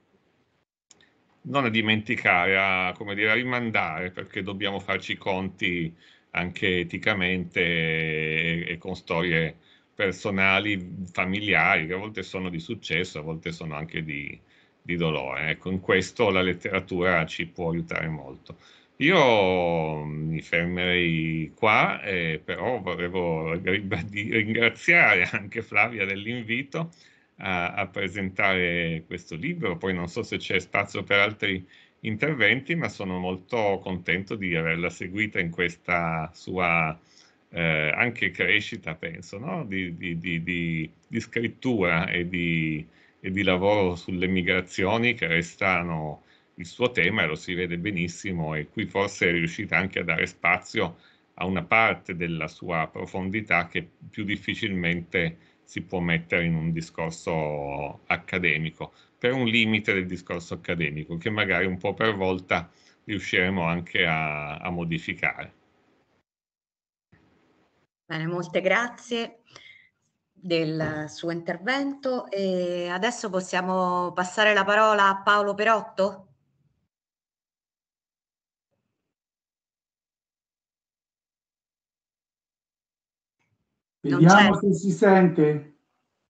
non a dimenticare, a, dire, a rimandare, perché dobbiamo farci i conti anche eticamente e, e con storie personali, familiari, che a volte sono di successo, a volte sono anche di, di dolore. Ecco, in questo la letteratura ci può aiutare molto. Io mi fermerei qua, eh, però volevo ringraziare anche Flavia dell'invito a, a, presentare questo libro. Poi non so se c'è spazio per altri interventi, ma sono molto contento di averla seguita in questa sua eh, anche crescita, penso, no? di, di, di, di, scrittura e di, e di lavoro sulle migrazioni che restano il suo tema e lo si vede benissimo e qui forse è riuscita anche a dare spazio a una parte della sua profondità che più difficilmente si può mettere in un discorso accademico, per un limite del discorso accademico che magari un po' per volta riusciremo anche a, a modificare. Bene, molte grazie del suo intervento e adesso possiamo passare la parola a Paolo Perotto. Vediamo se si sente.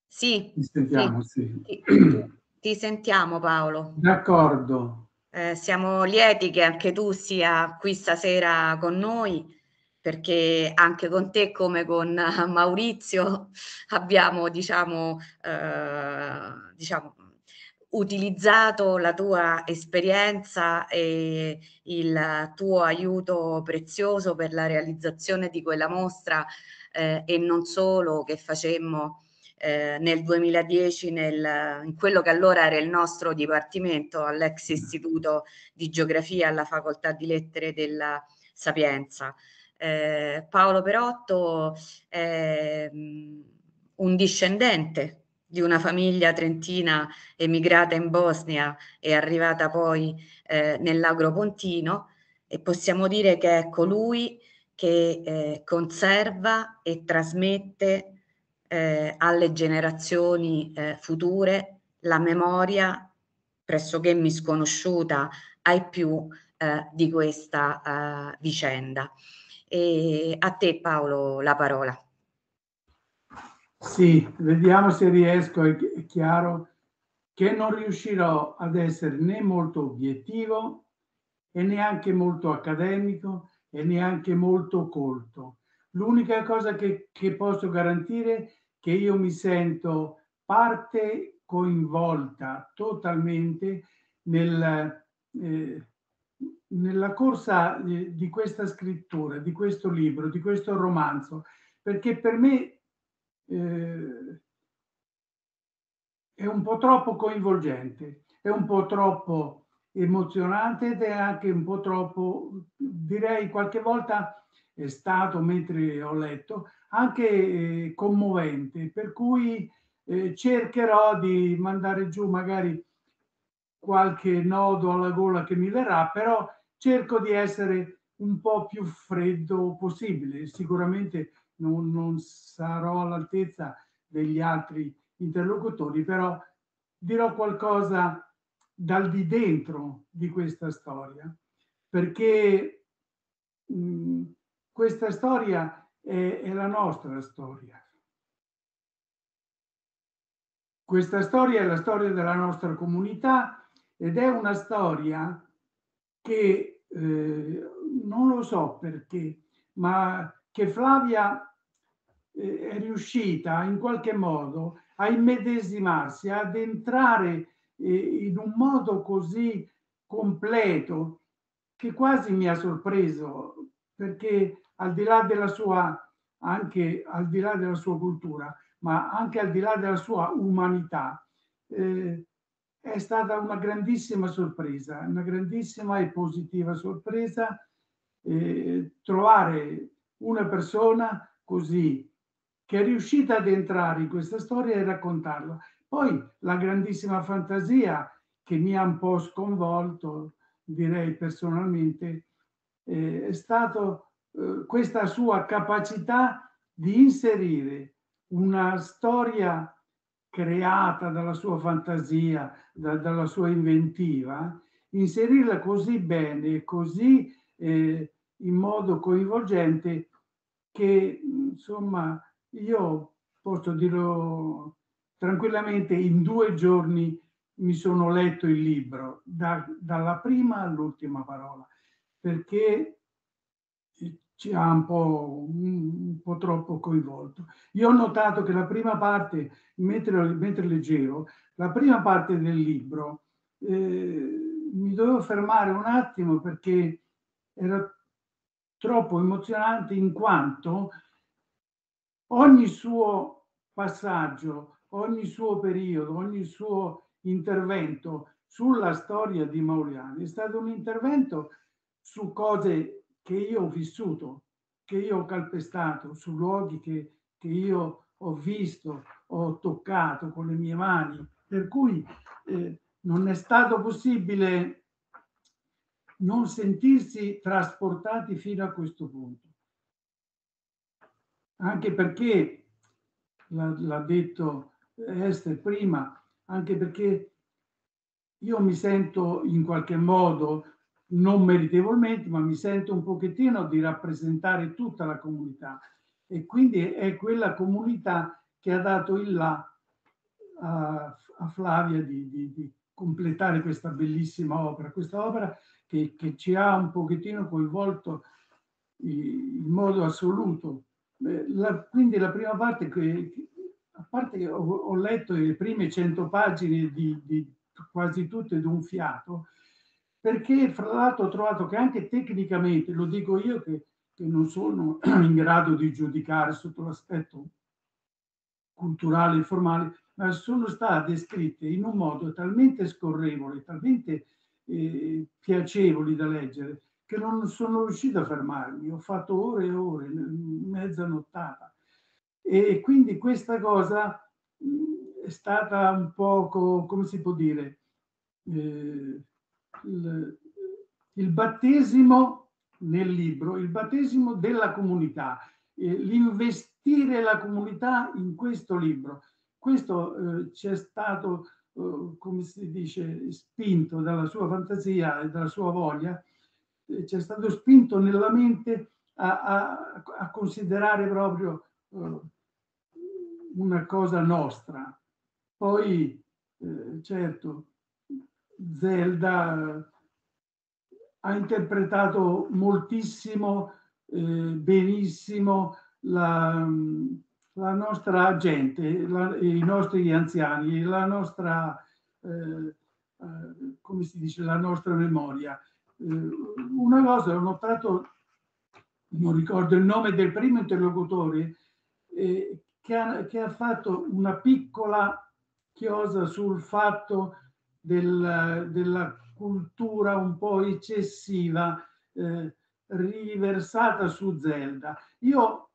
Sì. Ti sentiamo, sì. sì. Ti, sentiamo Paolo. D'accordo. Eh, siamo lieti che anche tu sia qui stasera con noi perché anche con te come con Maurizio abbiamo diciamo, eh, diciamo utilizzato la tua esperienza e il tuo aiuto prezioso per la realizzazione di quella mostra eh, e non solo che facemmo eh, nel 2010 nel, in quello che allora era il nostro dipartimento all'ex istituto di geografia alla facoltà di lettere della Sapienza. Eh, Paolo Perotto è mm, un discendente di una famiglia trentina emigrata in Bosnia e arrivata poi eh, nell'Agropontino e possiamo dire che è colui che eh, conserva e trasmette eh, alle generazioni eh, future la memoria pressoché misconosciuta ai più eh, di questa eh, vicenda. E a te Paolo la parola. Sì, vediamo se riesco, è chiaro che non riuscirò ad essere né molto obiettivo e neanche molto accademico e neanche molto colto. L'unica cosa che, che posso garantire è che io mi sento parte coinvolta totalmente nel, eh, nella corsa di questa scrittura, di questo libro, di questo romanzo, perché per me eh, è un po' troppo coinvolgente, è un po' troppo emozionante ed è anche un po' troppo, direi qualche volta è stato, mentre ho letto, anche eh, commovente, per cui eh, cercherò di mandare giù magari qualche nodo alla gola che mi verrà, però cerco di essere un po' più freddo possibile. Sicuramente non, non sarò all'altezza degli altri interlocutori, però dirò qualcosa dal di dentro di questa storia, perché mh, questa storia è, è la nostra storia. Questa storia è la storia della nostra comunità ed è una storia che eh, non lo so perché, ma che Flavia eh, è riuscita in qualche modo a immedesimarsi, ad entrare eh, in un modo così completo che quasi mi ha sorpreso perché al di là della sua anche al di là della sua cultura ma anche al di là della sua umanità eh, è stata una grandissima sorpresa una grandissima e positiva sorpresa eh, trovare una persona così che è riuscita ad entrare in questa storia e raccontarla. Poi la grandissima fantasia che mi ha un po' sconvolto, direi personalmente, eh, è stata eh, questa sua capacità di inserire una storia creata dalla sua fantasia, da, dalla sua inventiva, inserirla così bene, così eh, in modo coinvolgente che insomma io posso dirlo tranquillamente, in due giorni mi sono letto il libro, da, dalla prima all'ultima parola, perché ci ha un po', un po', troppo coinvolto. Io ho notato che la prima parte, mentre, mentre leggevo, la prima parte del libro, eh, mi dovevo fermare un attimo perché era troppo emozionante in quanto ogni suo passaggio, ogni suo periodo, ogni suo intervento sulla storia di Mauriani è stato un intervento su cose che io ho vissuto, che io ho calpestato, su luoghi che, che io ho visto, ho toccato con le mie mani, per cui eh, non è stato possibile non sentirsi trasportati fino a questo punto. Anche perché, l'ha detto Esther prima, anche perché io mi sento in qualche modo, non meritevolmente, ma mi sento un pochettino di rappresentare tutta la comunità. E quindi è quella comunità che ha dato il là a, a Flavia di, di, di, completare questa bellissima opera, questa opera che, che ci ha un pochettino coinvolto in modo assoluto. La, quindi la prima parte, che, a parte che ho, ho letto le prime cento pagine di, di quasi tutte d'un fiato, perché fra l'altro ho trovato che anche tecnicamente, lo dico io che, che non sono in grado di giudicare sotto l'aspetto culturale e formale, ma sono state scritte in un modo talmente scorrevole, talmente eh, piacevoli da leggere, che non sono riuscito a fermarmi, ho fatto ore e ore, mezza nottata. E quindi questa cosa è stata un poco, come si può dire, eh, il, il, battesimo nel libro, il battesimo della comunità, eh, l'investire la comunità in questo libro. Questo eh, ci è stato, eh, come si dice, spinto dalla sua fantasia e dalla sua voglia, c'è stato spinto nella mente a, a, a considerare proprio uh, una cosa nostra. Poi, eh, certo, Zelda ha interpretato moltissimo, eh, benissimo la, la, nostra gente, la, i nostri anziani, la nostra, eh, eh, come si dice, la nostra memoria. Eh, una cosa ho notato, non ricordo il nome del primo interlocutore, eh, che ha, che ha fatto una piccola chiosa sul fatto del, della cultura un po' eccessiva eh, riversata su Zelda. Io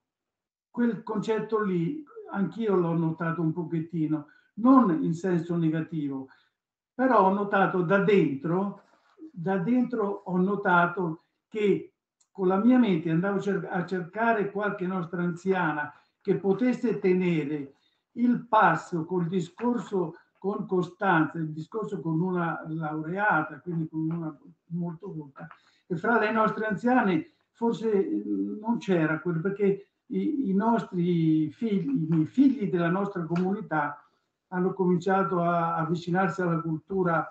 quel concetto lì, anch'io l'ho notato un pochettino, non in senso negativo, però ho notato da dentro, da dentro ho notato che con la mia mente andavo a cercare qualche nostra anziana che potesse tenere il passo col discorso con costanza, il discorso con una laureata, quindi con una molto colta. E fra le nostre anziane forse non c'era quello, perché i, i nostri figli, i figli della nostra comunità hanno cominciato a avvicinarsi alla cultura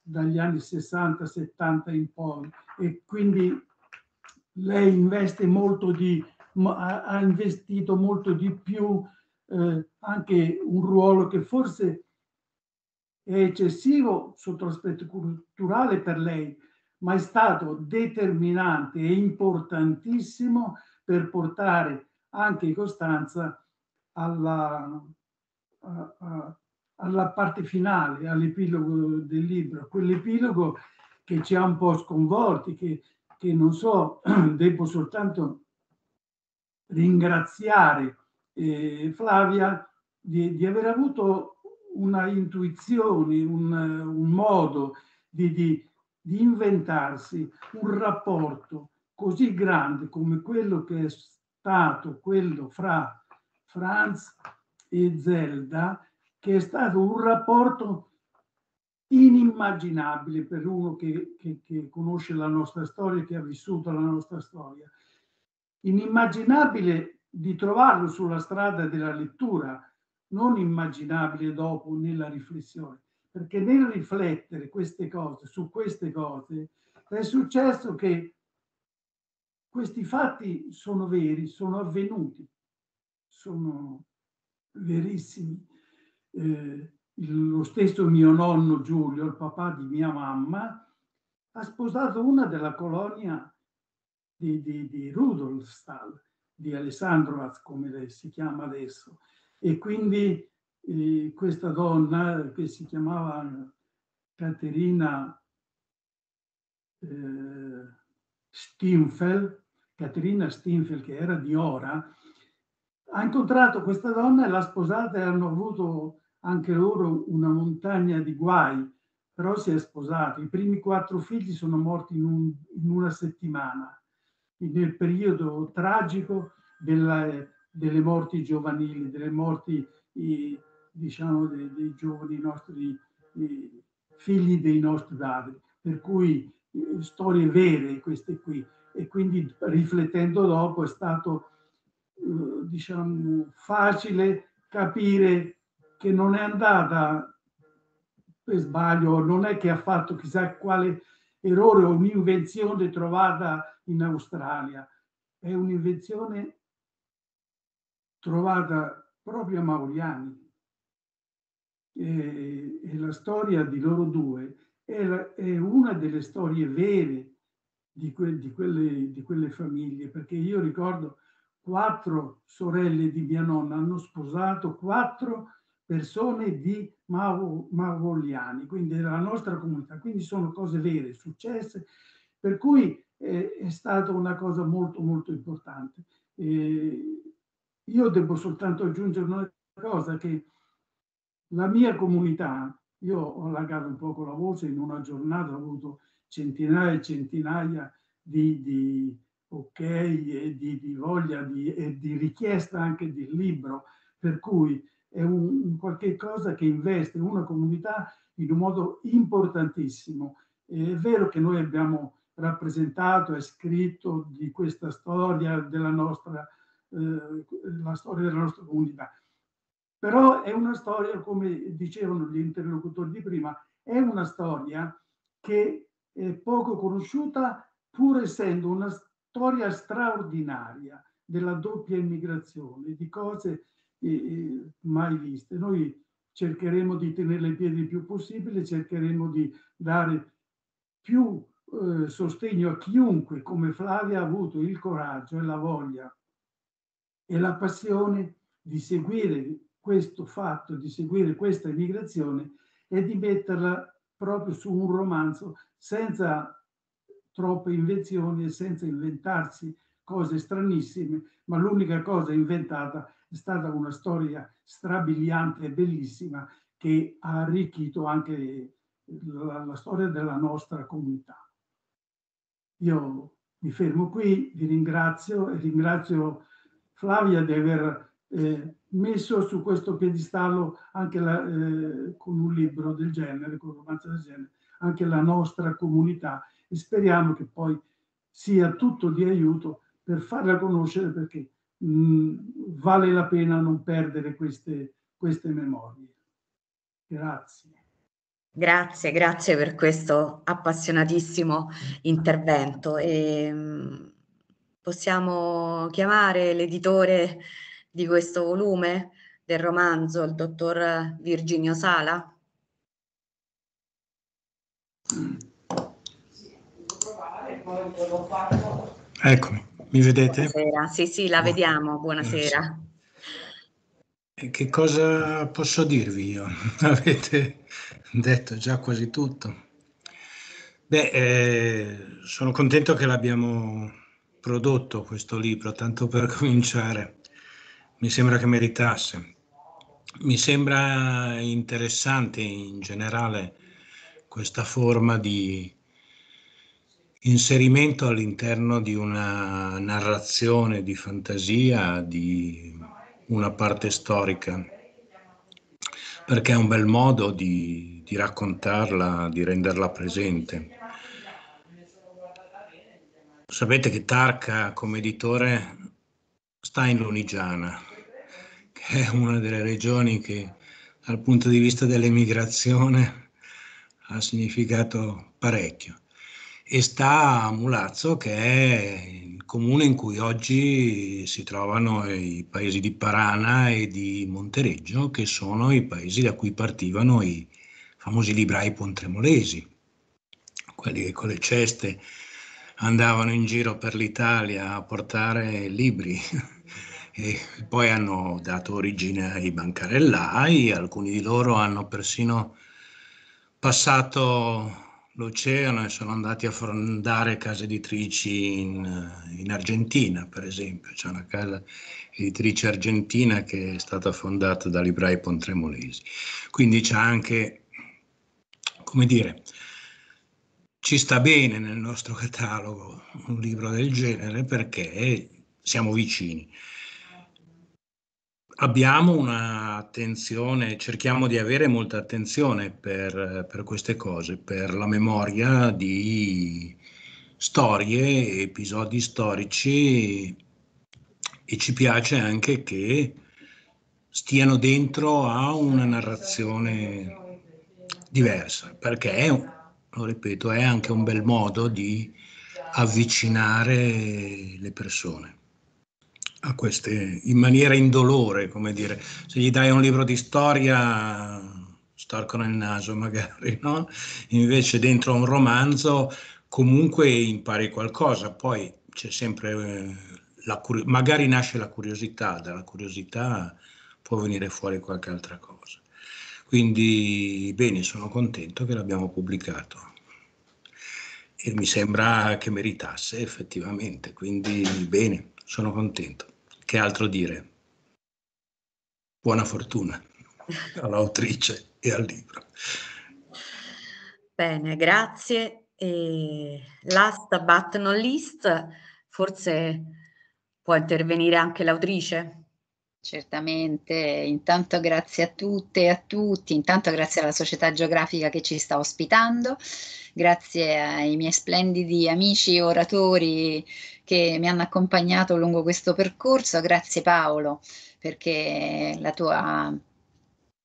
dagli anni 60-70 in poi e quindi lei investe molto di, ha investito molto di più eh, anche un ruolo che forse è eccessivo sotto l'aspetto culturale per lei, ma è stato determinante e importantissimo per portare anche Costanza alla, a, a, alla parte finale, all'epilogo del libro, quell'epilogo che ci ha un po' sconvolti, che, che non so, devo soltanto ringraziare eh, Flavia di, di aver avuto una intuizione, un, un modo di, di, di, inventarsi un rapporto così grande come quello che è stato quello fra Franz e Zelda, che è stato un rapporto inimmaginabile per uno che, che, che conosce la nostra storia, che ha vissuto la nostra storia. Inimmaginabile di trovarlo sulla strada della lettura, non immaginabile dopo nella riflessione, perché nel riflettere queste cose, su queste cose, è successo che questi fatti sono veri, sono avvenuti, sono verissimi. Eh, lo stesso mio nonno Giulio, il papà di mia mamma, ha sposato una della colonia di, di, di Rudolfsthal, di Alessandro, come si chiama adesso. E quindi eh, questa donna che si chiamava Caterina eh, Stinfel, Caterina Stinfel che era di Ora, ha incontrato questa donna e l'ha sposata e hanno avuto anche loro una montagna di guai, però si è sposato. I primi quattro figli sono morti in, un, in una settimana, nel periodo tragico della, delle morti giovanili, delle morti diciamo dei, dei, giovani nostri figli dei nostri padri, per cui eh, storie vere queste qui. E quindi riflettendo dopo è stato eh, diciamo facile capire che non è andata per sbaglio, non è che ha fatto chissà quale errore o un'invenzione trovata in Australia, è un'invenzione trovata proprio a Mauriani. E, e la storia di loro due è, la, è una delle storie vere di, que, di, quelle, di quelle famiglie, perché io ricordo quattro sorelle di mia nonna hanno sposato quattro persone di Maurogliani, quindi della nostra comunità, quindi sono cose vere, successe, per cui è, è stata una cosa molto molto importante. E io devo soltanto aggiungere una cosa, che la mia comunità, io ho allargato un poco la voce, in una giornata ho avuto centinaia e centinaia di, di ok e di, di voglia di, e di richiesta anche di libro, per cui è un, un qualche cosa che investe una comunità in un modo importantissimo. È vero che noi abbiamo rappresentato e scritto di questa storia della nostra, eh, la storia della nostra comunità. Però è una storia, come dicevano gli interlocutori di prima, è una storia che è poco conosciuta pur essendo una storia straordinaria della doppia immigrazione, di cose eh, eh mai viste. Noi cercheremo di tenerle in piedi il più possibile, cercheremo di dare più eh, sostegno a chiunque come Flavia ha avuto il coraggio e la voglia e la passione di seguire questo fatto, di seguire questa immigrazione e di metterla proprio su un romanzo senza troppe invenzioni e senza inventarsi cose stranissime, ma l'unica cosa inventata è stata una storia strabiliante e bellissima che ha arricchito anche la, la storia della nostra comunità. Io mi fermo qui, vi ringrazio e ringrazio Flavia di aver eh, messo su questo piedistallo anche la, eh, con un libro del genere, con un romanzo del genere, anche la nostra comunità e speriamo che poi sia tutto di aiuto per farla conoscere perché mh, vale la pena non perdere queste, queste memorie. Grazie. Grazie, grazie per questo appassionatissimo intervento. E, mh, possiamo chiamare l'editore di questo volume del romanzo, il dottor Virginio Sala? Eccomi, mi vedete? Buonasera. Sì, sì, la vediamo. Buonasera. Che cosa posso dirvi io? Avete detto già quasi tutto. Beh, eh, sono contento che l'abbiamo prodotto questo libro, tanto per cominciare. Mi sembra che meritasse. Mi sembra interessante in generale questa forma di inserimento all'interno di una narrazione di fantasia, di una parte storica, perché è un bel modo di, di raccontarla, di renderla presente. Sapete che Tarca come editore sta in Lunigiana, che è una delle regioni che dal punto di vista dell'emigrazione ha significato parecchio. E sta a Mulazzo che è il comune in cui oggi si trovano i paesi di Parana e di Montereggio che sono i paesi da cui partivano i famosi librai pontremolesi, quelli che con le ceste andavano in giro per l'Italia a portare libri e poi hanno dato origine ai bancarellai, alcuni di loro hanno persino passato l'oceano e sono andati a fondare case editrici in, in Argentina, per esempio. C'è una casa editrice argentina che è stata fondata da librai pontremolesi. Quindi c'è anche, come dire, ci sta bene nel nostro catalogo un libro del genere perché siamo vicini. Abbiamo un'attenzione, cerchiamo di avere molta attenzione per, per, queste cose, per la memoria di storie, episodi storici e ci piace anche che stiano dentro a una narrazione diversa, perché è, lo ripeto, è anche un bel modo di avvicinare le persone a queste, in maniera indolore, come dire, se gli dai un libro di storia storcono il naso magari, no? Invece dentro un romanzo comunque impari qualcosa, poi c'è sempre eh, la curiosità, magari nasce la curiosità, dalla curiosità può venire fuori qualche altra cosa. Quindi bene, sono contento che l'abbiamo pubblicato e mi sembra che meritasse effettivamente, quindi bene sono contento. Che altro dire? Buona fortuna all'autrice e al libro. Bene, grazie. E last but not least, forse può intervenire anche l'autrice. Certamente, intanto grazie a tutte e a tutti, intanto grazie alla Società Geografica che ci sta ospitando, grazie ai miei splendidi amici oratori che mi hanno accompagnato lungo questo percorso, grazie Paolo perché la tua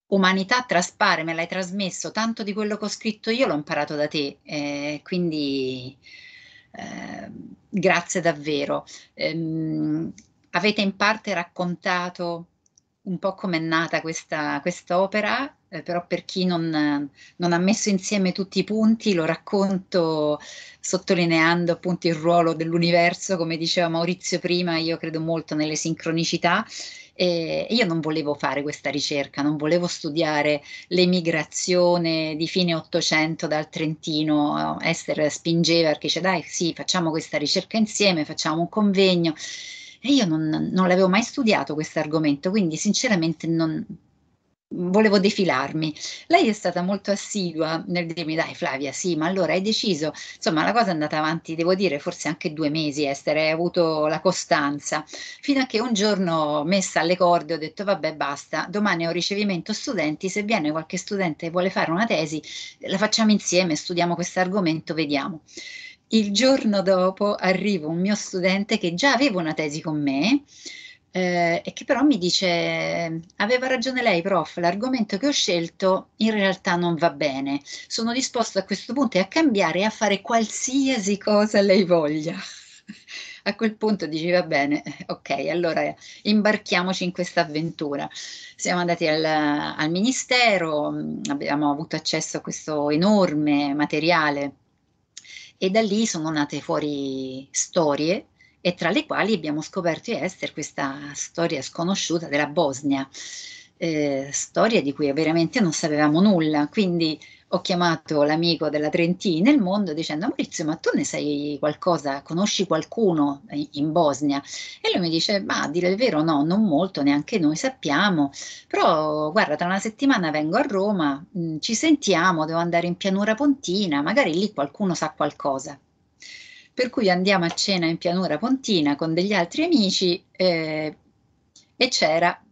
umanità traspare, me l'hai trasmesso, tanto di quello che ho scritto io l'ho imparato da te, eh, quindi eh, grazie davvero. Eh, avete in parte raccontato un po' com'è nata questa opera, eh, però per chi non, non, ha messo insieme tutti i punti lo racconto sottolineando appunto il ruolo dell'universo, come diceva Maurizio prima, io credo molto nelle sincronicità e io non volevo fare questa ricerca, non volevo studiare l'emigrazione di fine Ottocento dal Trentino. Esther spingeva perché dice dai sì, facciamo questa ricerca insieme, facciamo un convegno. E io non, non l'avevo mai studiato questo argomento, quindi sinceramente non, volevo defilarmi. Lei è stata molto assidua nel dirmi, dai Flavia, sì, ma allora hai deciso, insomma la cosa è andata avanti, devo dire, forse anche due mesi, Esther, hai avuto la costanza, fino a che un giorno messa alle corde ho detto, vabbè, basta, domani ho ricevimento studenti, se viene qualche studente che vuole fare una tesi, la facciamo insieme, studiamo questo argomento, vediamo. Il giorno dopo arriva un mio studente che già aveva una tesi con me, eh, e che però mi dice, aveva ragione lei prof, l'argomento che ho scelto in realtà non va bene, sono disposto a questo punto a cambiare e a fare qualsiasi cosa lei voglia. a quel punto dici va bene, ok, allora imbarchiamoci in questa avventura. Siamo andati al, al ministero, abbiamo avuto accesso a questo enorme materiale e da lì sono nate fuori storie e tra le quali abbiamo scoperto di Esther questa storia sconosciuta della Bosnia, eh, storia di cui veramente non sapevamo nulla. Quindi ho chiamato l'amico della Trentina nel mondo dicendo Maurizio ma tu ne sai qualcosa, conosci qualcuno in Bosnia? E lui mi dice ma a dire il vero no, non molto, neanche noi sappiamo, però guarda tra una settimana vengo a Roma, mh, mm, ci sentiamo, devo andare in pianura pontina, magari lì qualcuno sa qualcosa. Per cui andiamo a cena in pianura pontina con degli altri amici eh, e c'era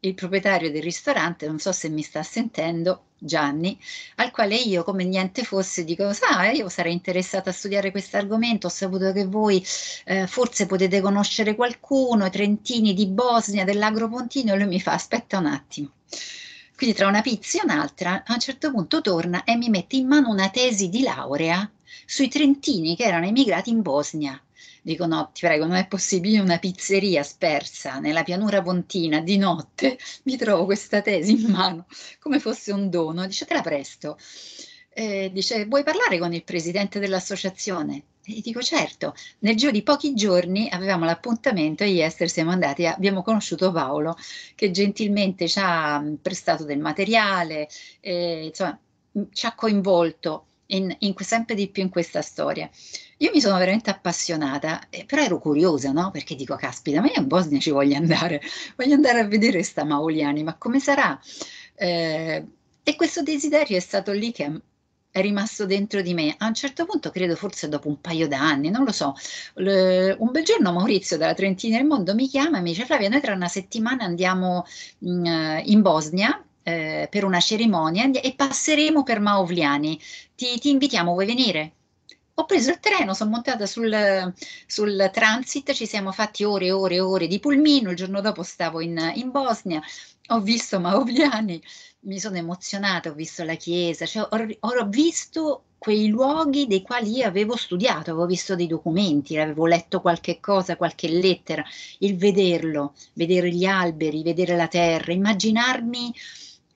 il proprietario del ristorante, non so se mi sta sentendo, Gianni, al quale io come niente fosse dico, sai, io sarei interessata a studiare questo argomento, ho saputo che voi eh, forse potete conoscere qualcuno, i trentini di Bosnia, dell'Agropontino, e lui mi fa, aspetta un attimo. Quindi tra una pizza e un'altra, a un certo punto torna e mi mette in mano una tesi di laurea sui trentini che erano emigrati in Bosnia. Dico no, ti prego, non è possibile una pizzeria spersa nella pianura pontina di notte, mi trovo questa tesi in mano come fosse un dono, dice te la presto. Eh, dice vuoi parlare con il presidente dell'associazione? E dico certo, nel giro di pochi giorni avevamo l'appuntamento e Esther siamo andati, abbiamo conosciuto Paolo che gentilmente ci ha prestato del materiale, eh, insomma ci ha coinvolto in, in, sempre di più in questa storia. Io mi sono veramente appassionata, eh, però ero curiosa, no? Perché dico, caspita, ma io in Bosnia ci voglio andare, voglio andare a vedere sta Mauliani, ma come sarà? Eh, e questo desiderio è stato lì che è rimasto dentro di me. A un certo punto, credo forse dopo un paio d'anni, non lo so, le, un bel giorno Maurizio della Trentina del Mondo mi chiama e mi dice Flavia, noi tra una settimana andiamo mh, mm, in Bosnia eh, per una cerimonia e passeremo per Maovliani. Ti, ti invitiamo, vuoi venire? Ho preso il treno, sono montata sul, sul, transit, ci siamo fatti ore e ore e ore di pulmino, il giorno dopo stavo in, in Bosnia, ho visto Maovliani, mi sono emozionata, ho visto la chiesa, cioè ho, ho, visto quei luoghi dei quali io avevo studiato, avevo visto dei documenti, avevo letto qualche cosa, qualche lettera, il vederlo, vedere gli alberi, vedere la terra, immaginarmi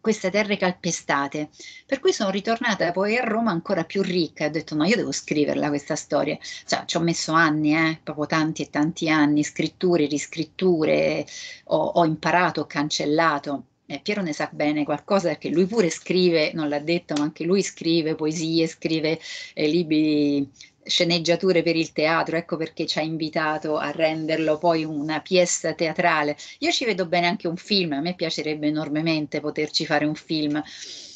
queste terre calpestate. Per cui sono ritornata poi a Roma ancora più ricca e ho detto no, io devo scriverla questa storia. Cioè, ci ho messo anni, eh, proprio tanti e tanti anni, scritture, riscritture, ho, ho imparato, ho cancellato. Eh, Piero ne sa bene qualcosa perché lui pure scrive, non l'ha detto, ma anche lui scrive poesie, scrive eh, libri sceneggiature per il teatro, ecco perché ci ha invitato a renderlo poi una pièce teatrale. Io ci vedo bene anche un film, a me piacerebbe enormemente poterci fare un film.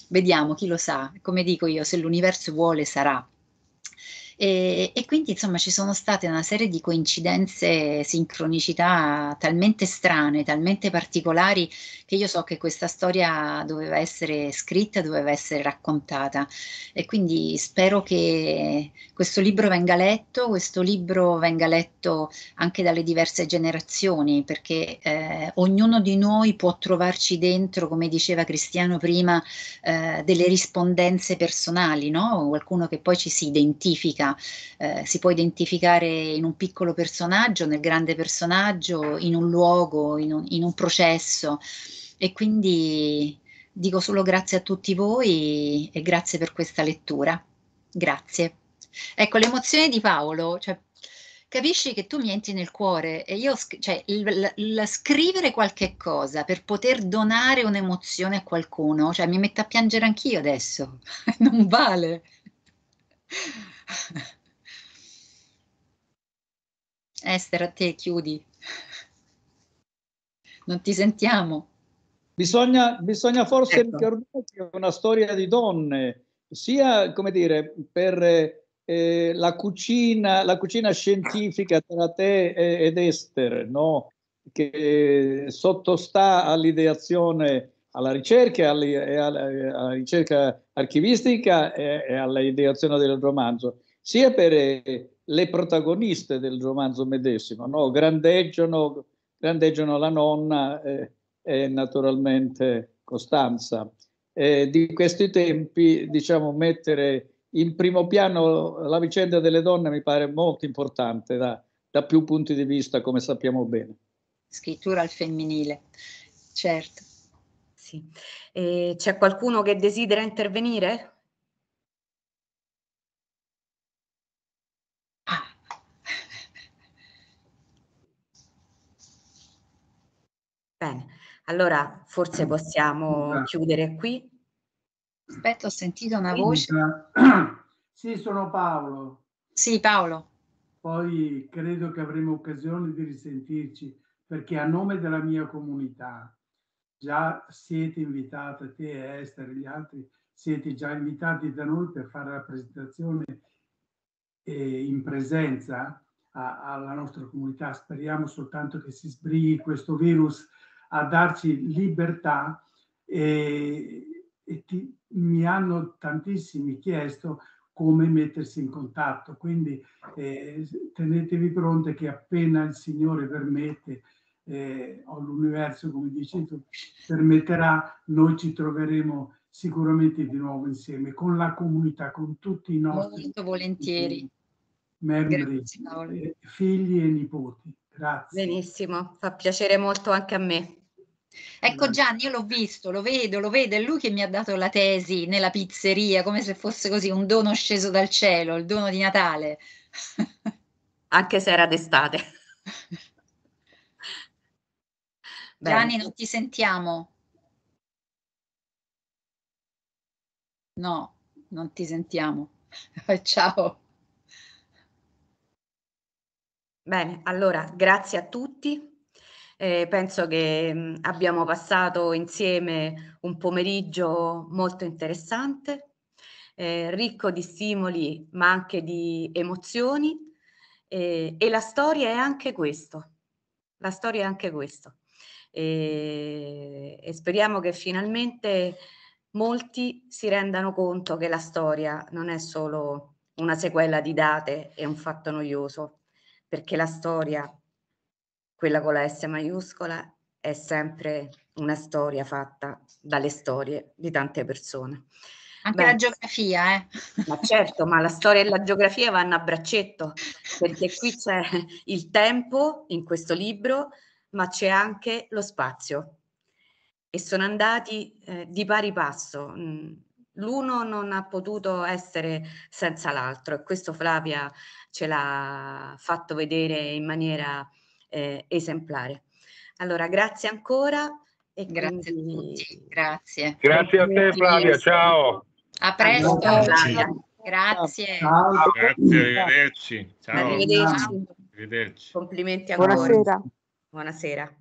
Vediamo, chi lo sa, come dico io, se l'universo vuole sarà. E, e, quindi insomma ci sono state una serie di coincidenze, sincronicità talmente strane, talmente particolari che io so che questa storia doveva essere scritta, doveva essere raccontata e quindi spero che questo libro venga letto, questo libro venga letto anche dalle diverse generazioni perché eh, ognuno di noi può trovarci dentro, come diceva Cristiano prima, eh, delle rispondenze personali, no? qualcuno che poi ci si identifica eh, si può identificare in un piccolo personaggio, nel grande personaggio, in un luogo, in un, in un processo e quindi dico solo grazie a tutti voi e grazie per questa lettura. Grazie. Ecco, l'emozione di Paolo, cioè, capisci che tu mi entri nel cuore e io, cioè, il, il, scrivere qualche cosa per poter donare un'emozione a qualcuno, cioè mi metto a piangere anch'io adesso, non vale. Esther, a te chiudi. Non ti sentiamo. Bisogna, bisogna forse ecco. ricordare che è una storia di donne, sia come dire, per eh, la, cucina, la cucina scientifica tra te ed Esther, no? che sottostà all'ideazione alla ricerca, e alla, ricerca archivistica e, e all'ideazione del romanzo, sia per eh, le protagoniste del romanzo medesimo, no? grandeggiano, grandeggiano, la nonna eh, e naturalmente Costanza. Eh, di questi tempi, diciamo, mettere in primo piano la vicenda delle donne mi pare molto importante da, da più punti di vista, come sappiamo bene. Scrittura al femminile, certo. Sì. Eh, c'è qualcuno che desidera intervenire? Ah. Bene, allora forse possiamo chiudere qui. Aspetta, ho sentito una voce. Sì, sono Paolo. Sì, Paolo. Poi credo che avremo occasione di risentirci perché a nome della mia comunità già siete invitati, te Esther e gli altri, siete già invitati da noi per fare la presentazione eh, in presenza a, alla nostra comunità. Speriamo soltanto che si sbrighi questo virus a darci libertà e, e ti, mi hanno tantissimi chiesto come mettersi in contatto. Quindi eh, tenetevi pronte che appena il Signore permette eh, o l'universo, come dici tu, permetterà, noi ci troveremo sicuramente di nuovo insieme con la comunità, con tutti i nostri Molto volentieri. membri, eh, figli e nipoti. Grazie. Benissimo, fa piacere molto anche a me. Ecco Gianni, io l'ho visto, lo vedo, lo vedo, è lui che mi ha dato la tesi nella pizzeria, come se fosse così un dono sceso dal cielo, il dono di Natale. Anche se era d'estate. Gianni, non ti sentiamo. No, non ti sentiamo. Ciao. Bene, allora grazie a tutti. Eh, penso che mh, mm, abbiamo passato insieme un pomeriggio molto interessante, eh, ricco di stimoli ma anche di emozioni eh, e la storia è anche questo. La storia è anche questo e, e speriamo che finalmente molti si rendano conto che la storia non è solo una sequela di date e un fatto noioso, perché la storia, quella con la S maiuscola, è sempre una storia fatta dalle storie di tante persone. Anche Beh, la geografia, eh? Ma certo, ma la storia e la geografia vanno a braccetto, perché qui c'è il tempo in questo libro, ma c'è anche lo spazio e sono andati eh, di pari passo. Mm, l'uno non ha potuto essere senza l'altro e questo Flavia ce l'ha fatto vedere in maniera eh, esemplare. Allora, grazie ancora. E grazie quindi... a tutti, grazie. Grazie a te Flavia, ciao. A presto. Grazie. Grazie, arrivederci. Ciao. Arrivederci. arrivederci. Complimenti ancora. Buonasera. Buonasera.